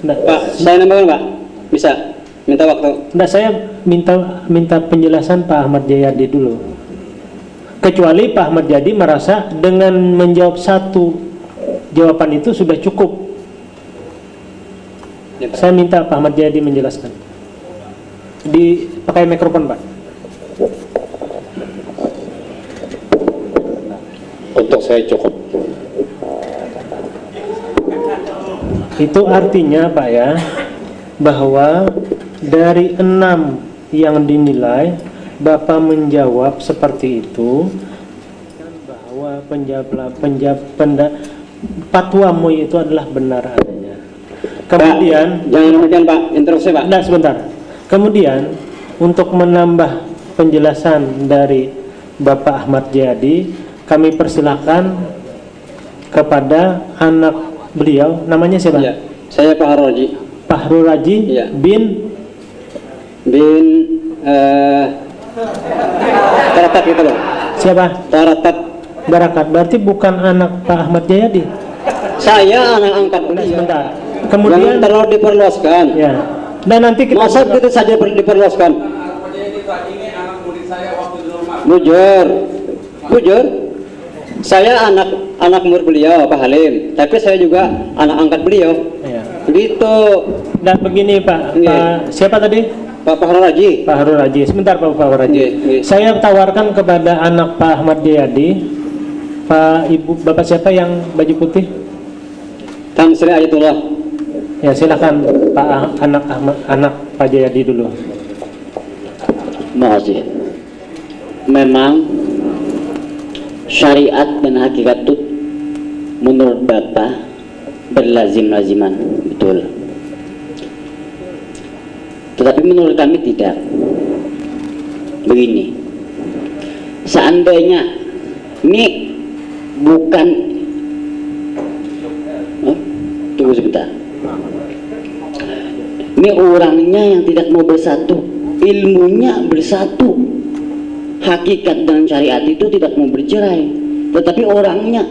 Nah, Pak, saya nambahkan Pak. Bisa. Minta waktu. Nah, saya minta minta penjelasan Pak Ahmad Jayadi dulu. Kecuali Pak Ahmad Jayadi merasa dengan menjawab satu jawaban itu sudah cukup. Saya minta Pak Ahmad Jayadi menjelaskan. Di pakai mikrofon, Pak. Untuk saya cukup. Itu artinya Pak ya bahwa dari enam yang dinilai Bapak menjawab seperti itu bahwa penjawab penjawab penda, fatwamu itu adalah benar adanya. Kemudian jangan demikian Pak, interupsi Pak. Nah, sebentar. Kemudian untuk menambah penjelasan dari Bapak Ahmad Jayadi, kami persilahkan kepada anak beliau, namanya siapa? Ya, saya Pak Haroji. Pak Raji Iya. bin Bin eh Taratat gitu loh. siapa? Taratat. Barakat. Berarti bukan anak Pak Ahmad Jayadi. Saya anak angkat beliau. Sebentar. Kemudian Jangan terlalu diperluaskan. ya. Dan nanti kita Masa gitu saja diperluaskan? Bujur, bujur. Saya anak anak murid beliau, Pak Halim. Tapi saya juga anak angkat beliau. Ya. Gitu. Dan begini Pak, Iya. Pak siapa tadi? Pak Pak Haji. Pak Harun Raji. Sebentar Pak Pak Raji. Iya, iya. Saya tawarkan kepada anak Pak Ahmad Jayadi, Pak Ibu Bapak siapa yang baju putih? Tan Sri Ayatullah. Ya silakan Pak Ah- anak Ahmad anak Pak Jayadi dulu. Makasih. Memang syariat dan hakikat itu menurut Bapak berlazim-laziman, betul. tetapi menurut kami tidak. Begini seandainya ini bukan oh, tunggu sebentar. Ini orangnya yang tidak mau bersatu ilmunya bersatu hakikat dan syariat itu tidak mau bercerai. Tetapi orangnya.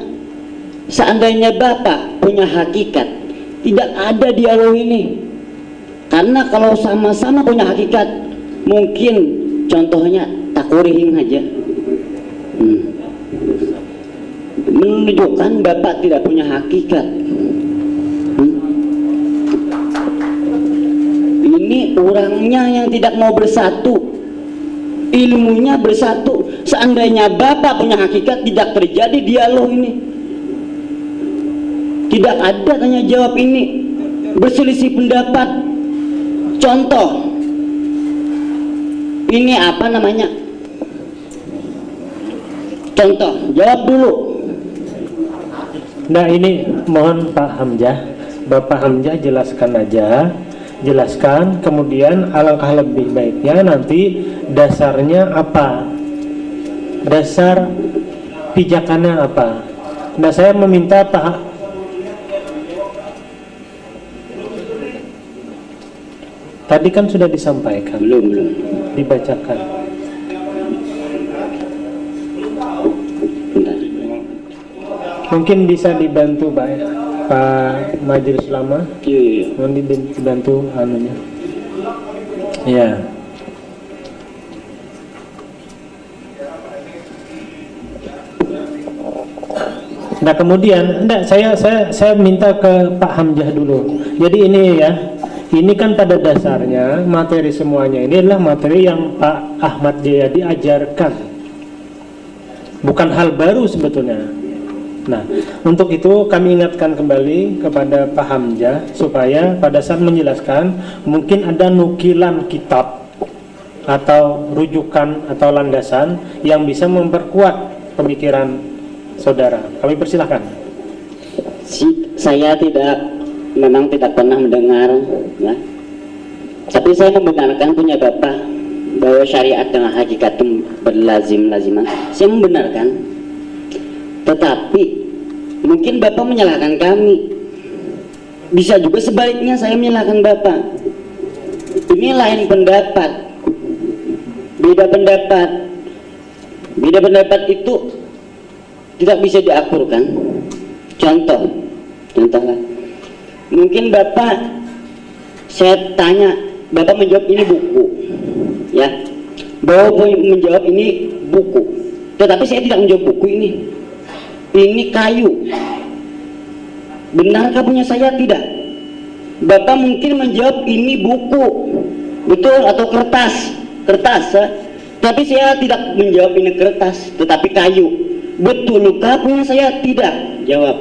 Seandainya bapak punya hakikat tidak ada dialog ini. Karena kalau sama-sama punya hakikat mungkin contohnya takurihing aja. Hmm. menunjukkan bapak tidak punya hakikat. Hmm. ini orangnya yang tidak mau bersatu ilmunya bersatu. Seandainya bapak punya hakikat tidak terjadi dialog ini. Tidak ada tanya jawab ini. Berselisih pendapat. Contoh. Ini apa namanya? Contoh. Jawab dulu. Nah ini mohon Pak Hamzah, Bapak Hamzah jelaskan aja, jelaskan. Kemudian alangkah lebih baiknya nanti dasarnya apa, dasar pijakannya apa. Nah saya meminta Pak Tadi kan sudah disampaikan. Belum, belum. Dibacakan. Mungkin bisa dibantu Pak ya? Pak Majelis Ulama. Iya, iya. Mohon dibantu anunya. Iya. Nah kemudian, enggak saya saya saya minta ke Pak Hamzah dulu. Jadi ini ya, ini kan pada dasarnya materi semuanya ini adalah materi yang Pak Ahmad Jayadi ajarkan. Bukan hal baru sebetulnya. Nah, untuk itu kami ingatkan kembali kepada Pak Hamzah supaya pada saat menjelaskan mungkin ada nukilan kitab atau rujukan atau landasan yang bisa memperkuat pemikiran saudara. Kami persilahkan. Si, saya tidak memang tidak pernah mendengar ya. Tapi saya membenarkan punya bapak bahwa syariat dengan hakikat itu berlazim laziman. Saya membenarkan. Tetapi mungkin bapak menyalahkan kami. Bisa juga sebaliknya saya menyalahkan bapak. Ini lain pendapat. Beda pendapat. Beda pendapat itu tidak bisa diakurkan. Contoh, contohlah mungkin bapak saya tanya bapak menjawab ini buku ya bahwa menjawab ini buku tetapi saya tidak menjawab buku ini ini kayu. Benarkah punya saya? Tidak. Bapak mungkin menjawab ini buku. Betul atau kertas? Kertas ya? tapi saya tidak menjawab ini kertas tetapi kayu. Betulkah punya saya? Tidak. Jawab.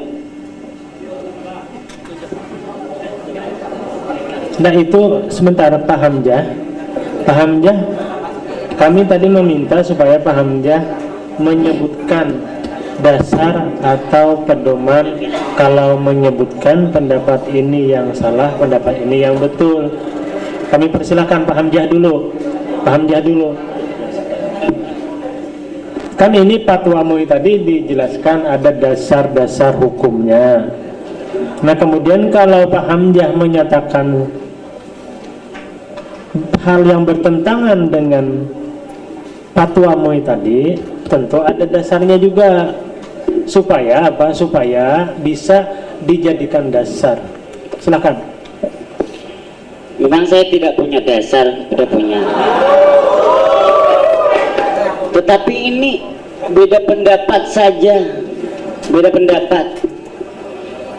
Nah itu sementara Pak Hamzah Pak Hamzah kami tadi meminta supaya Pak Hamzah menyebutkan dasar atau pedoman kalau menyebutkan pendapat ini yang salah, pendapat ini yang betul. Kami persilahkan Pak Hamzah dulu. Pak Hamzah dulu. Kan ini fatwa MUI tadi dijelaskan ada dasar-dasar hukumnya. Nah kemudian kalau Pak Hamzah menyatakan hal yang bertentangan dengan fatwa MUI tadi tentu ada dasarnya juga supaya apa? Supaya bisa dijadikan dasar. Silakan. Memang saya tidak punya dasar tidak punya. Tetapi ini beda pendapat saja. Beda pendapat.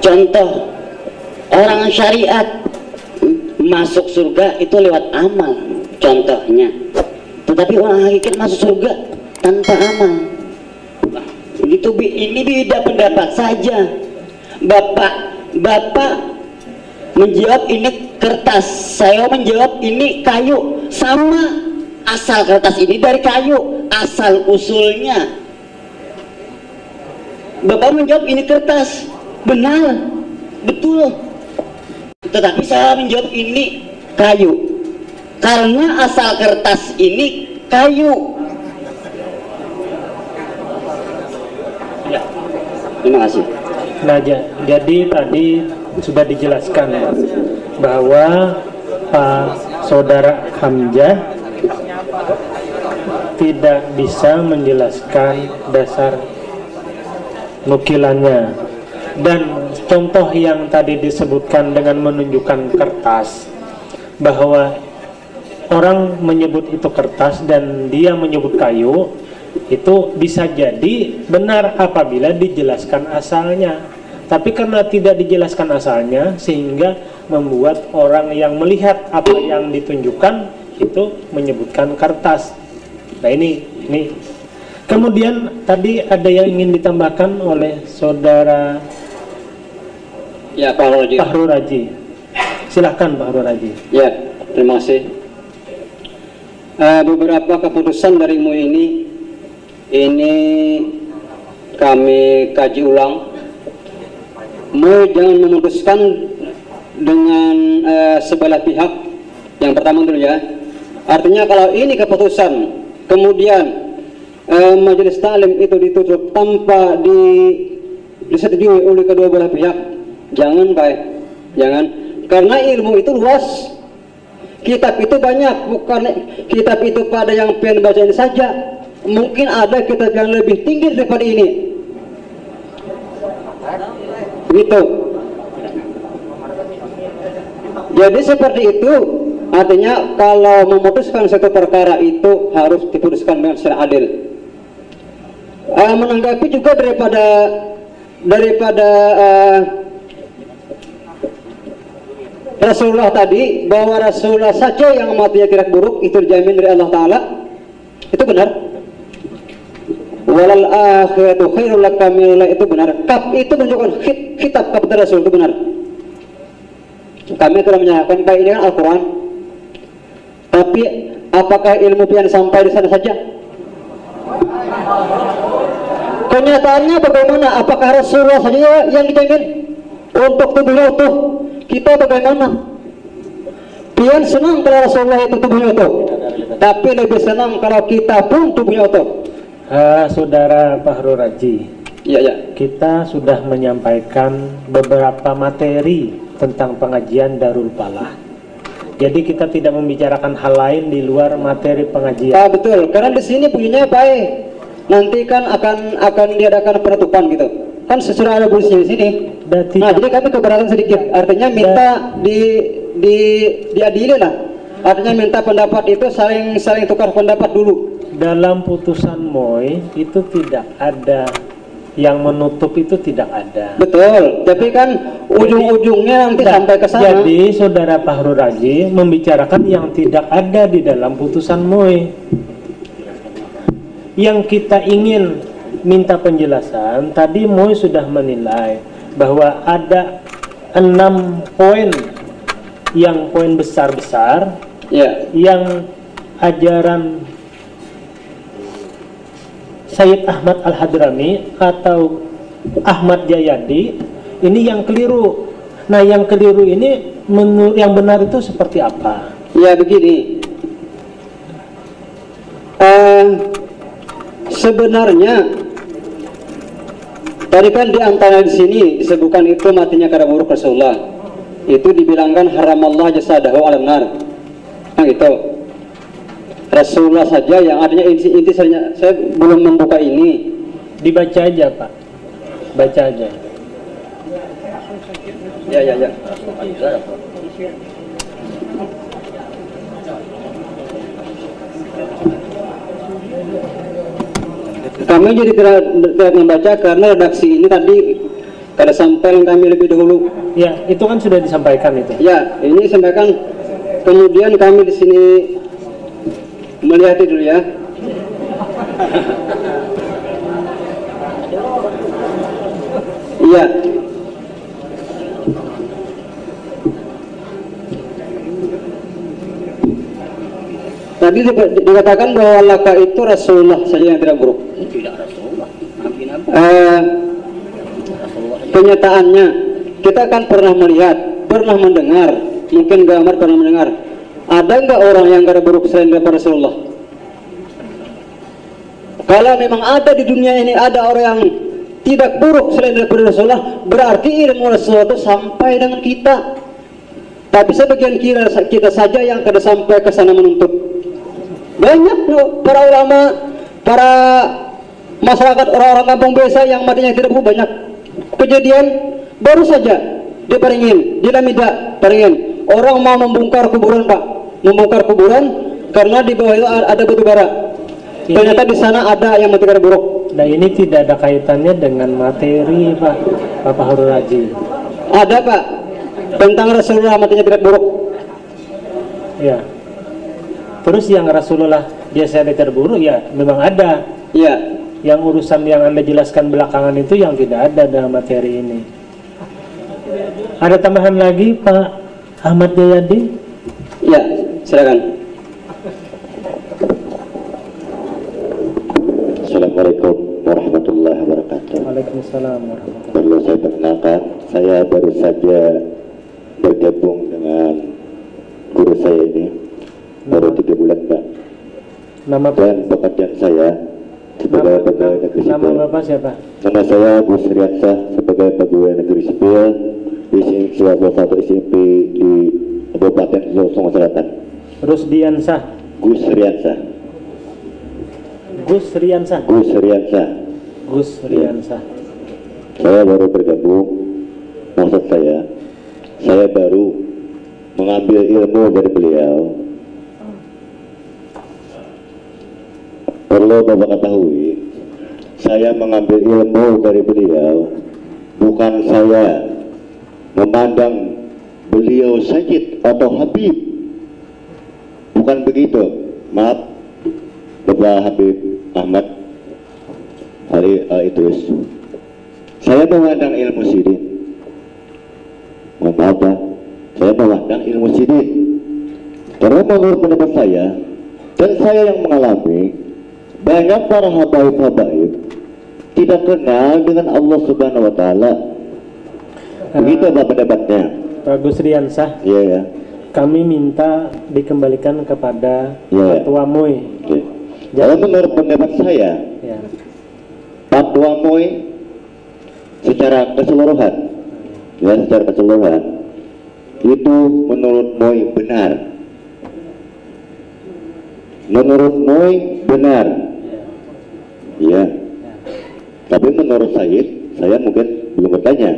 Contoh orang syariat masuk surga itu lewat amal contohnya. Tetapi orang hakikat masuk surga tanpa amal itu ini beda pendapat saja. Bapak bapak menjawab ini kertas. Saya menjawab ini kayu. Sama asal kertas ini dari kayu asal usulnya. Bapak menjawab ini kertas. Benar betul. Tetapi saya menjawab ini kayu. Karena asal kertas ini kayu terima kasih. Nah, ja- jadi tadi sudah dijelaskan bahwa Pak Saudara Hamzah tidak bisa menjelaskan dasar nukilannya. Dan contoh yang tadi disebutkan dengan menunjukkan kertas bahwa orang menyebut itu kertas dan dia menyebut kayu itu bisa jadi benar apabila dijelaskan asalnya. Tapi karena tidak dijelaskan asalnya sehingga membuat orang yang melihat apa yang ditunjukkan itu menyebutkan kertas. Nah ini ini. Kemudian tadi ada yang ingin ditambahkan oleh saudara Ya, Pak Roji. Fahru Raji silahkan Pak Raji Ya, terima kasih. Eh, beberapa keputusan dari MUI ini ini kami kaji ulang. Jangan memutuskan dengan eh, sebelah pihak. Yang pertama dulu ya. Artinya kalau ini keputusan, kemudian eh, majelis taklim itu ditutup tanpa di disetujui oleh kedua belah pihak, jangan baik, jangan. Karena ilmu itu luas, kitab itu banyak bukan kitab itu pada yang pengen bacain saja mungkin ada kitab yang lebih tinggi daripada ini. Gitu. Jadi seperti itu artinya kalau memutuskan satu perkara itu harus diputuskan dengan secara adil. Eh, menanggapi juga daripada daripada eh, Rasulullah tadi bahwa Rasulullah saja yang matinya tidak buruk itu dijamin dari Allah Taala. Itu benar walal akhiratu khairul laka itu benar. Kap itu menunjukkan khit, kitab kepada Rasul itu benar. Kami telah menyatakan baik ini kan Al-Quran. Tapi apakah ilmu pian sampai di sana saja? Kenyataannya bagaimana? Apakah Rasulullah saja yang dijamin? Untuk tubuhnya utuh kita bagaimana? Pian senang kalau Rasulullah itu tubuhnya utuh. Tapi lebih senang kalau kita pun tubuhnya utuh Ah, saudara Fahru Raji Iya, ya. kita sudah menyampaikan beberapa materi tentang pengajian Darul Falah. Jadi kita tidak membicarakan hal lain di luar materi pengajian. Ah, betul karena di sini bunyinya baik nanti kan akan akan diadakan penutupan gitu kan sesudah ada di sini nah jadi kami keberatan sedikit artinya minta di di diadili lah artinya minta pendapat itu saling saling tukar pendapat dulu. Dalam putusan MOI itu tidak ada. Yang menutup itu tidak ada. betul. Tapi kan ujung-ujungnya nanti sampai ke sana. Jadi saudara Fahru Raji membicarakan yang tidak ada di dalam putusan MOI. Yang kita ingin minta penjelasan, tadi MOI sudah menilai bahwa ada enam poin. Yang poin besar-besar ya yang ajaran Sayyid Ahmad Al-Hadrami atau Ahmad Jayadi ini yang keliru. Nah, yang keliru ini menurut yang benar itu seperti apa? Ya begini, Eh, sebenarnya tadi kan di antara di sini disebutkan itu matinya karena buruk Rasulullah. Itu dibilangkan haram Allah jasadahu alam nar. Nah itu. Rasulullah saja yang artinya inti, inti saya, saya belum membuka ini. Dibaca aja, Pak. Baca aja. Ya ya ya. Kami jadi tidak, tidak membaca karena redaksi ini tadi kada sampai kami lebih dahulu. Ya, itu kan sudah disampaikan itu. Ya, ini sampaikan. Kemudian kami di sini melihat dulu ya. Iya. Tadi di- dikatakan bahwa laka itu Rasulullah saja yang tidak buruk. Tidak Rasulullah. Nabi Nabi. Eh, kenyataannya kita kan pernah melihat, pernah mendengar, mungkin gambar pernah mendengar. Ada nggak orang yang gak buruk selain daripada Rasulullah? Kalau memang ada di dunia ini ada orang yang tidak buruk selain daripada Rasulullah berarti ilmu Rasulullah itu sampai dengan kita. Tapi sebagian kira kita saja yang kada sampai ke sana menuntut. Banyak loh para ulama para masyarakat orang-orang kampung desa yang matinya tidak bu banyak. Kejadian baru saja di Paringin di Lamida Paringin orang mau membongkar kuburan pak membongkar kuburan karena di bawah itu ada batu bara ternyata di sana ada yang mati karena buruk Nah ini tidak ada kaitannya dengan materi Pak Bapak Harun Haji. ada pak tentang Rasulullah matinya tidak buruk Ya. Terus yang Rasulullah biasanya terburu ya memang ada. ya Yang urusan yang Anda jelaskan belakangan itu yang tidak ada dalam materi ini. Ada tambahan lagi Pak Ahmad Jayadi? ya silakan Assalamualaikum warahmatullahi wabarakatuh. Waalaikumsalam warahmatullahi Perlu saya perkenalkan, saya baru saja bergabung dengan guru saya ini baru tiga bulan Pak. Nama Dan pekerjaan saya sebagai pegawai negeri Nama sipil. Bapak siapa? Nama saya Gus Riansah sebagai pegawai negeri sipil salah satu SMP di Kabupaten Sulawesi Selatan. Rusdiansah. Gus Riansah. Gus Riansah. Gus Riansah. Gus Riansah. Saya baru bergabung. Maksud saya, saya baru mengambil ilmu dari beliau. Perlu Bapak ketahui, saya mengambil ilmu dari beliau, bukan saya memandang beliau Sajid atau Habib. Bukan begitu. Maaf, Bapak Habib Ahmad Ali uh, Idrus. Saya memandang ilmu sidik. Mohon maaf Pak, saya memandang ilmu sidik. Karena menurut pendapat saya, dan saya yang mengalami, banyak para habaib-habaib tidak kenal dengan Allah Subhanahu wa Ta'ala. Begitu Pak pendapatnya. Pak Gus Riansah. Iya ya. Kami minta dikembalikan kepada Iya. Ketua MUI. Oke. Kalau menurut pendapat saya, Ya. Papua Moi secara keseluruhan, ya secara keseluruhan, itu menurut Moi benar. Menurut Moi benar, ya. Tapi menurut Said, saya mungkin belum bertanya.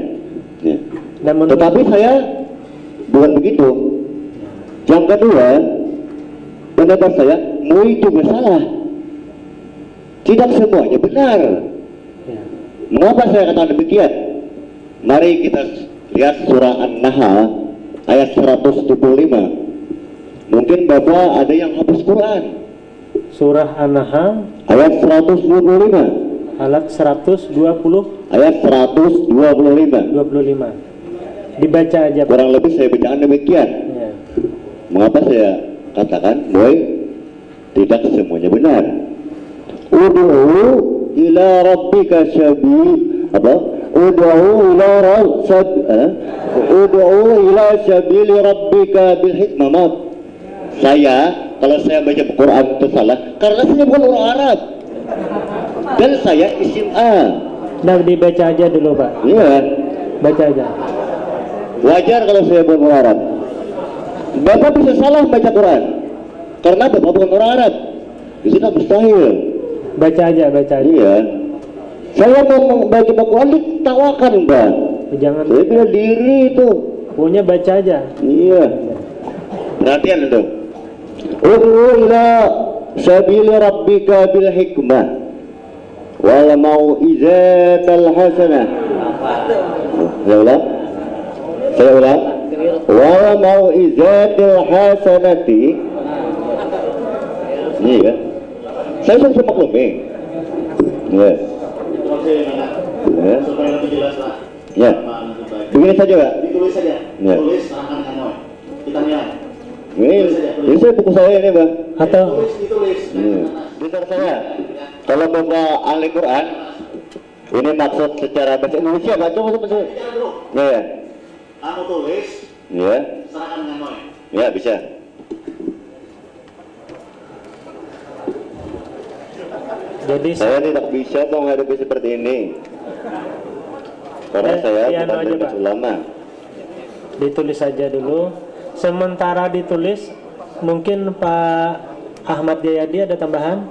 Ya. Dan Tetapi saya bukan begitu. Yang kedua, pendapat saya, Moi juga salah. Tidak semuanya benar. Mengapa saya katakan demikian? Mari kita lihat surah An-Nahl ayat 175. Mungkin Bapak ada yang hafaz Quran. Surah An-Nahl Ayat 125. alat 120 Ayat 125. 25. Dibaca aja. Pak. Kurang lebih saya bacakan demikian. Ya. Mengapa saya katakan, boy, tidak semuanya benar. Udu'u ila rabbika syabi apa? Udu'u ila rabbik eh? Udu'u ila sabili rabbika bil hikmah. Maaf. Saya kalau saya baca Quran itu salah karena saya bukan orang Arab. Dan saya isim A. Nah, dibaca aja dulu, Pak. Iya. Baca aja. Wajar kalau saya bukan orang Arab. Bapak bisa salah baca Quran karena Bapak bukan orang Arab. Itu kan mustahil. Baca aja, baca aja. Iya. Saya mau baca Quran ditawakan, Mbak. Jangan Saya bela diri itu. punya baca aja. Iya. Perhatian itu. Ud'u ila sabili rabbika bil hikmah wal mau'izatal hasanah. Saya ulang. Saya ulang. Wal mau'izatil hasanati. Ini kan. Saya sudah maklumi. Ya. Ya. Ya. Begini saja, Pak. Ditulis saja. Ya. Tulis serahkan kamu. Kita nilai. Ini, ini saya buku saya ini, Bang. Atau Tulis ditulis. Hmm. Bentar saya. Kalau Bapak ahli Quran, ini maksud secara bahasa Indonesia, coba coba. Ya, ya. Kamu tulis. Iya. Serahkan dengan Noel ya yeah, bisa. Jadi saya tidak bisa menghadapi seperti ini. Karena eh, saya iya, bukan aja, ulama. Ditulis saja dulu. Sementara ditulis, mungkin Pak Ahmad Jayadi ada tambahan?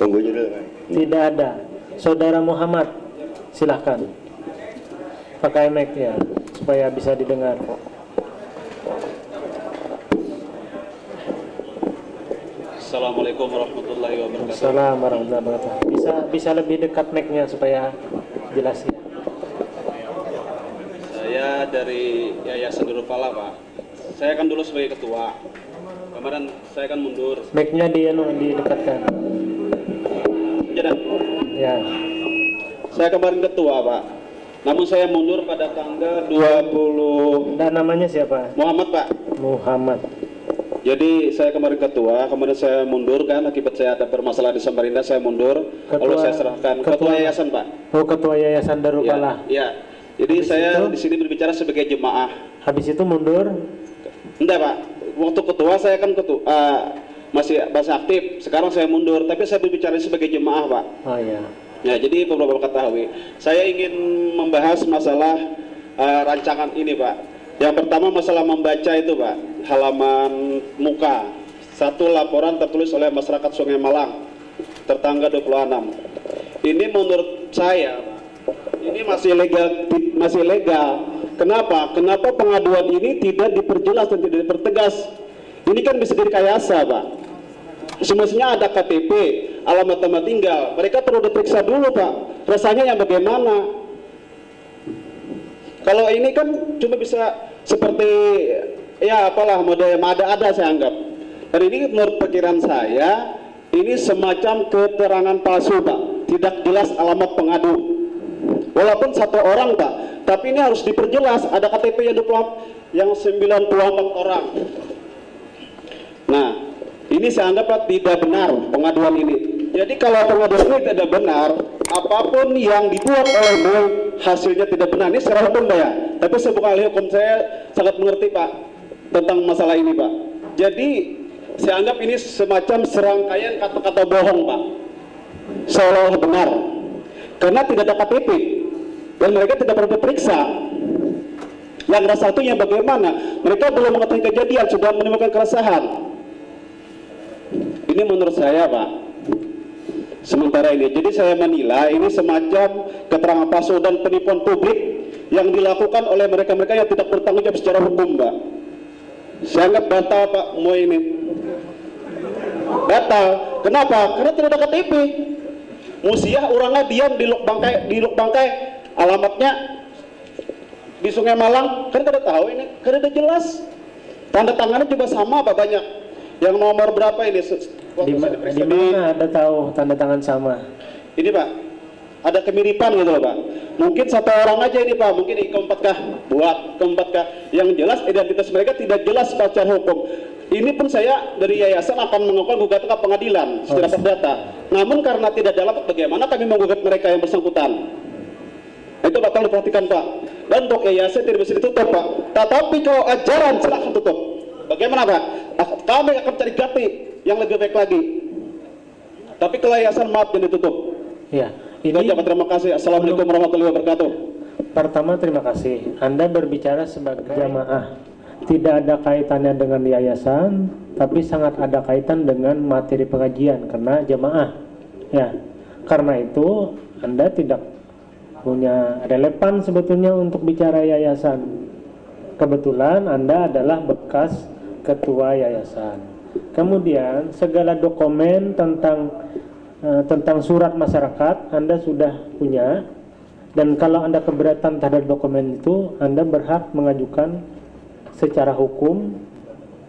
Tunggu dulu. Tidak ada. Saudara Muhammad, silahkan. Pakai mic ya supaya bisa didengar. Assalamualaikum warahmatullahi wabarakatuh. Assalamualaikum warahmatullahi wabarakatuh. Bisa bisa lebih dekat mic-nya supaya jelas ya. Saya dari Yayasan Nurul Fala, Pak. Saya kan dulu sebagai ketua. Kemarin saya kan mundur. Mic-nya di anu didekatkan. Jadi, Ya. saya kemarin ketua, Pak. Namun saya mundur pada tanggal 20 Dan namanya siapa? Muhammad, Pak. Muhammad. Jadi saya kemarin ketua, kemudian saya mundur kan akibat saya ada permasalahan di Samarinda, saya mundur. Lalu Ketua- saya serahkan ketua, ketua- yayasan, Pak. Oh, ketua Yayasan Darul Ya, Falah. ya. Jadi saya di sini berbicara sebagai jemaah. Habis itu mundur. Enggak pak, waktu ketua saya kan ketua eh, masih masih aktif. Sekarang saya mundur, tapi saya berbicara sebagai jemaah pak. Oh ya. Ya jadi beberapa ketahui. Saya ingin membahas masalah eh, rancangan ini pak. Yang pertama masalah membaca itu pak, halaman muka. Satu laporan tertulis oleh masyarakat Sungai Malang, tertanggal 26. Ini menurut saya, ini masih legal, masih legal. Kenapa? Kenapa pengaduan ini tidak diperjelas dan tidak dipertegas? Ini kan bisa direkayasa, Pak. Semestinya ada KTP, alamat tempat tinggal. Mereka perlu diperiksa dulu, Pak. Rasanya yang bagaimana? Kalau ini kan cuma bisa seperti ya apalah mode yang ada-ada saya anggap. Dan ini menurut perkiraan saya ini semacam keterangan palsu Pak, tidak jelas alamat pengadu. Walaupun satu orang Pak, tapi ini harus diperjelas ada KTP yang 20 yang 94 orang. Nah, ini saya anggap tidak benar pengaduan ini. Jadi kalau pengaduan ini tidak benar, apa pun yang dibuat oleh Boy hasilnya tidak benar. Ini secara hukum Pak ya. Tapi bukan ahli hukum, saya sangat mengerti Pak tentang masalah ini Pak. Jadi saya anggap ini semacam serangkaian kata-kata bohong Pak. Seolah-olah benar. Karena tidak ada KTP dan mereka tidak perlu diperiksa. Yang yang bagaimana? Mereka belum mengetahui kejadian, sudah menimbulkan keresahan. Ini menurut saya, Pak. Sementara ini, jadi saya menilai ini semacam keterangan palsu dan penipuan publik yang dilakukan oleh mereka-mereka yang tidak bertanggung jawab secara hukum, Pak. Saya anggap batal, Pak, ini. Batal. Kenapa? Karena tidak ada KTP. Musiah orangnya diam di Luk Bangkai, di Luk Bangkai, alamatnya di Sungai Malang, kan tidak tahu ini, kan tidak jelas. Tanda tangannya juga sama, Pak, banyak. Yang nomor berapa ini? Di, di mana ada tahu tanda tangan sama? Ini Pak, ada kemiripan gitu loh Pak. Mungkin satu orang aja ini Pak, mungkin ini keempat buat keempat Yang jelas identitas mereka tidak jelas secara hukum. Ini pun saya dari yayasan akan mengajukan gugatan ke pengadilan secara perdata. Namun karena tidak dalam bagaimana kami menggugat mereka yang bersangkutan. Itu bakal diperhatikan Pak. Dan untuk yayasan tidak bisa ditutup Pak. Tetapi kalau ajaran silahkan tutup. Bagaimana Pak? Ak- Kami akan cari ganti yang lebih baik lagi. Tapi kalau yayasan maaf dan ditutup. Ya. Ini aja, terima kasih. Assalamualaikum warahmatullahi wabarakatuh. Pertama terima kasih. Anda berbicara sebagai jamaah. Tidak ada kaitannya dengan yayasan, tapi sangat ada kaitan dengan materi pengajian karena jamaah. Ya. Karena itu Anda tidak punya relevan sebetulnya untuk bicara yayasan. Kebetulan Anda adalah bekas ketua yayasan. Kemudian segala dokumen tentang eh, tentang surat masyarakat Anda sudah punya. Dan kalau Anda keberatan terhadap dokumen itu Anda berhak mengajukan secara hukum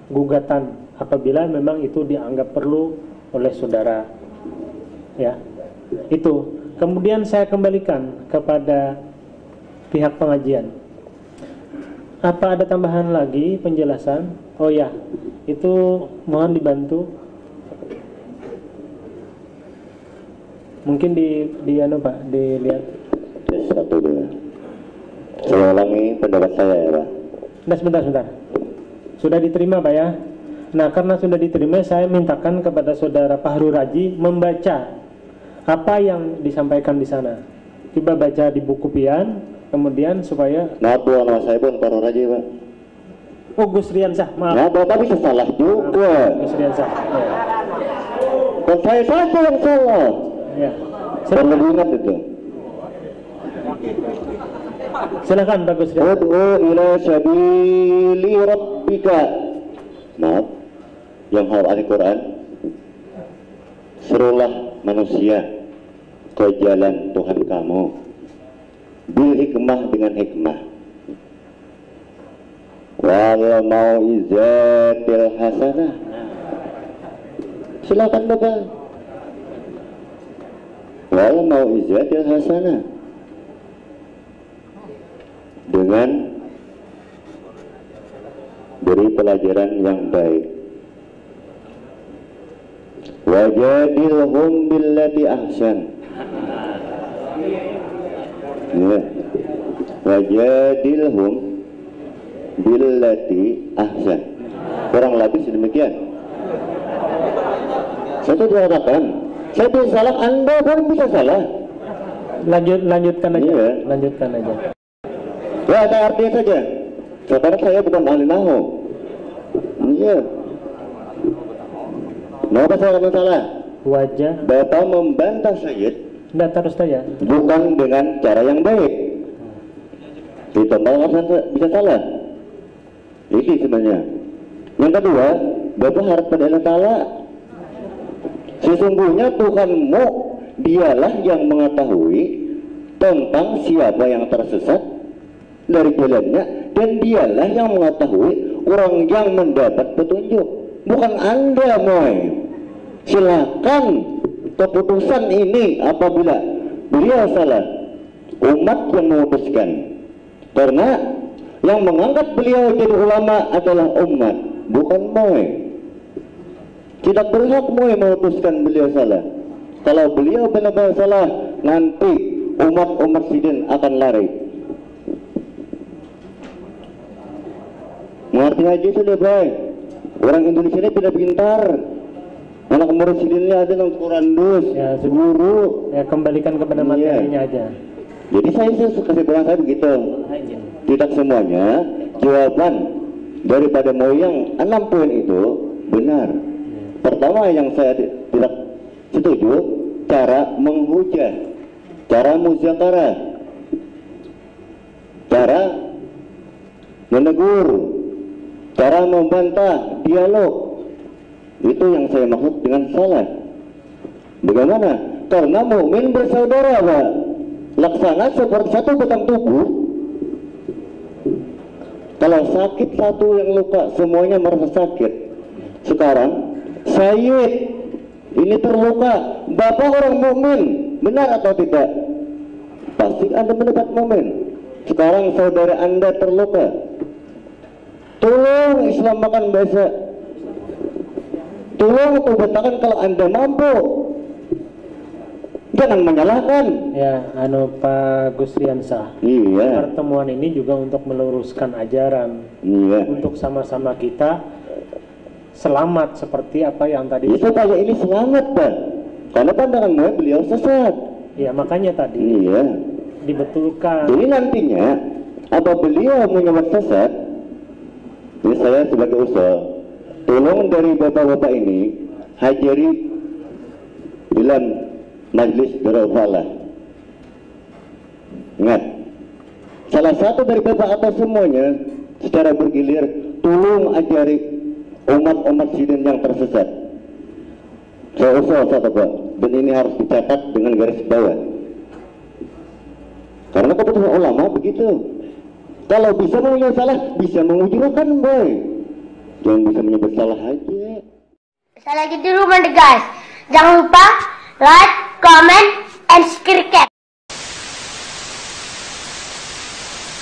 gugatan apabila memang itu dianggap perlu oleh saudara. Ya itu. Kemudian saya kembalikan kepada pihak pengajian apa ada tambahan lagi penjelasan oh ya itu mohon dibantu mungkin di di anu pak dilihat Satu dua. Saya ulangi pendapat saya ya Pak. Nah, sebentar, sebentar. Sudah diterima, Pak ya? Nah, karena sudah diterima, saya mintakan kepada saudara Fahru Raji membaca apa yang disampaikan di sana. Coba baca di buku pian, kemudian supaya Maaf bu, nama saya pun Paror aja pak. Oh Gus Riansah, maaf. Nah, bapak bisa salah juga. Gus Riansah. Ya. Dan saya saja yang salah. Ya. Perlu diingat itu. Silakan Pak Gus Riansah. Ud'u ila sabili rabbika. Maaf, yang hafal Al-Quran. Serulah manusia ke jalan Tuhan kamu. Bil hikmah dengan hikmah. Wal mau'izatil hasanah. Silakan Bapak. Wal mau'izatil hasanah. Dengan beri pelajaran yang baik. Wajadilhum billati ahsan. Wajadilhum billati ahsan. Kurang lebih sedemikian. Saya tidak katakan, saya bisa salah, Anda pun bisa salah. Lanjut lanjutkan aja. Iya. Lanjutkan aja. Ya, ada artinya saja. Sekarang saya bukan ahli nahu. Iya. Kenapa saya katakan salah? Wajah. Bapak membantah Sayyid Tidak terus saja. bukan dengan cara yang baik. Ditambah saya bisa salah. Ini sebenarnya. Yang kedua, Bapak harap pada Allah Ta'ala. Sesungguhnya Tuhanmu dialah yang mengetahui tentang siapa yang tersesat dari jalannya dan dialah yang mengetahui orang yang mendapat petunjuk bukan anda moy silakan keputusan ini apabila beliau salah umat yang memutuskan. Karena yang mengangkat beliau jadi ulama adalah umat bukan moy tidak berhak moy memutuskan beliau salah. Kalau beliau benar-benar salah nanti umat-umat sidin akan lari. Mengerti aja sudah baik orang Indonesia ini tidak pintar anak murid ada yang kurandus Ya, guru Ya kembalikan kepada Iya. materinya aja. jadi saya sih kasih bilang saya begitu. Tidak semuanya jawaban daripada moyang enam poin itu benar. Pertama yang saya ti- tidak setuju cara menghujat cara muzakarah cara menegur cara membantah dialog itu yang saya maksud dengan salah bagaimana? Karena mukmin bersaudara pak. Laksana seperti satu batang tubuh. Kalau sakit satu yang luka semuanya merasa sakit. Sekarang Sayyid ini terluka. Bapak orang mukmin benar atau tidak? Pasti anda mendapat momen sekarang saudara anda terluka. Tolong Islam makan bahasa tolong tobatkan kalau anda mampu jangan menyalahkan Ya, anu Pak Gus Riansah. iya Pertemuan ini juga untuk meluruskan ajaran, iya untuk sama-sama kita selamat seperti apa yang tadi. itu supaya ini selamat pak karena pandangan beliau sesat Ya, makanya tadi iya dibetulkan. Jadi nantinya apa beliau menyebut sesat? Ini saya sebagai usul, tolong dari bapak-bapak ini hajari dalam majlis berfalah. Ingat, salah satu dari bapak atau semuanya secara bergilir tolong ajari umat-umat sidin yang tersesat. Saya usul satu pak, dan ini harus dicatat dengan garis bawah. Karena keputusan ulama begitu. Kalau bisa menguji salah, bisa menguji kan boy. Jangan bisa menyebut salah aja. Saya lagi dulu guys. Jangan lupa like, comment, and subscribe.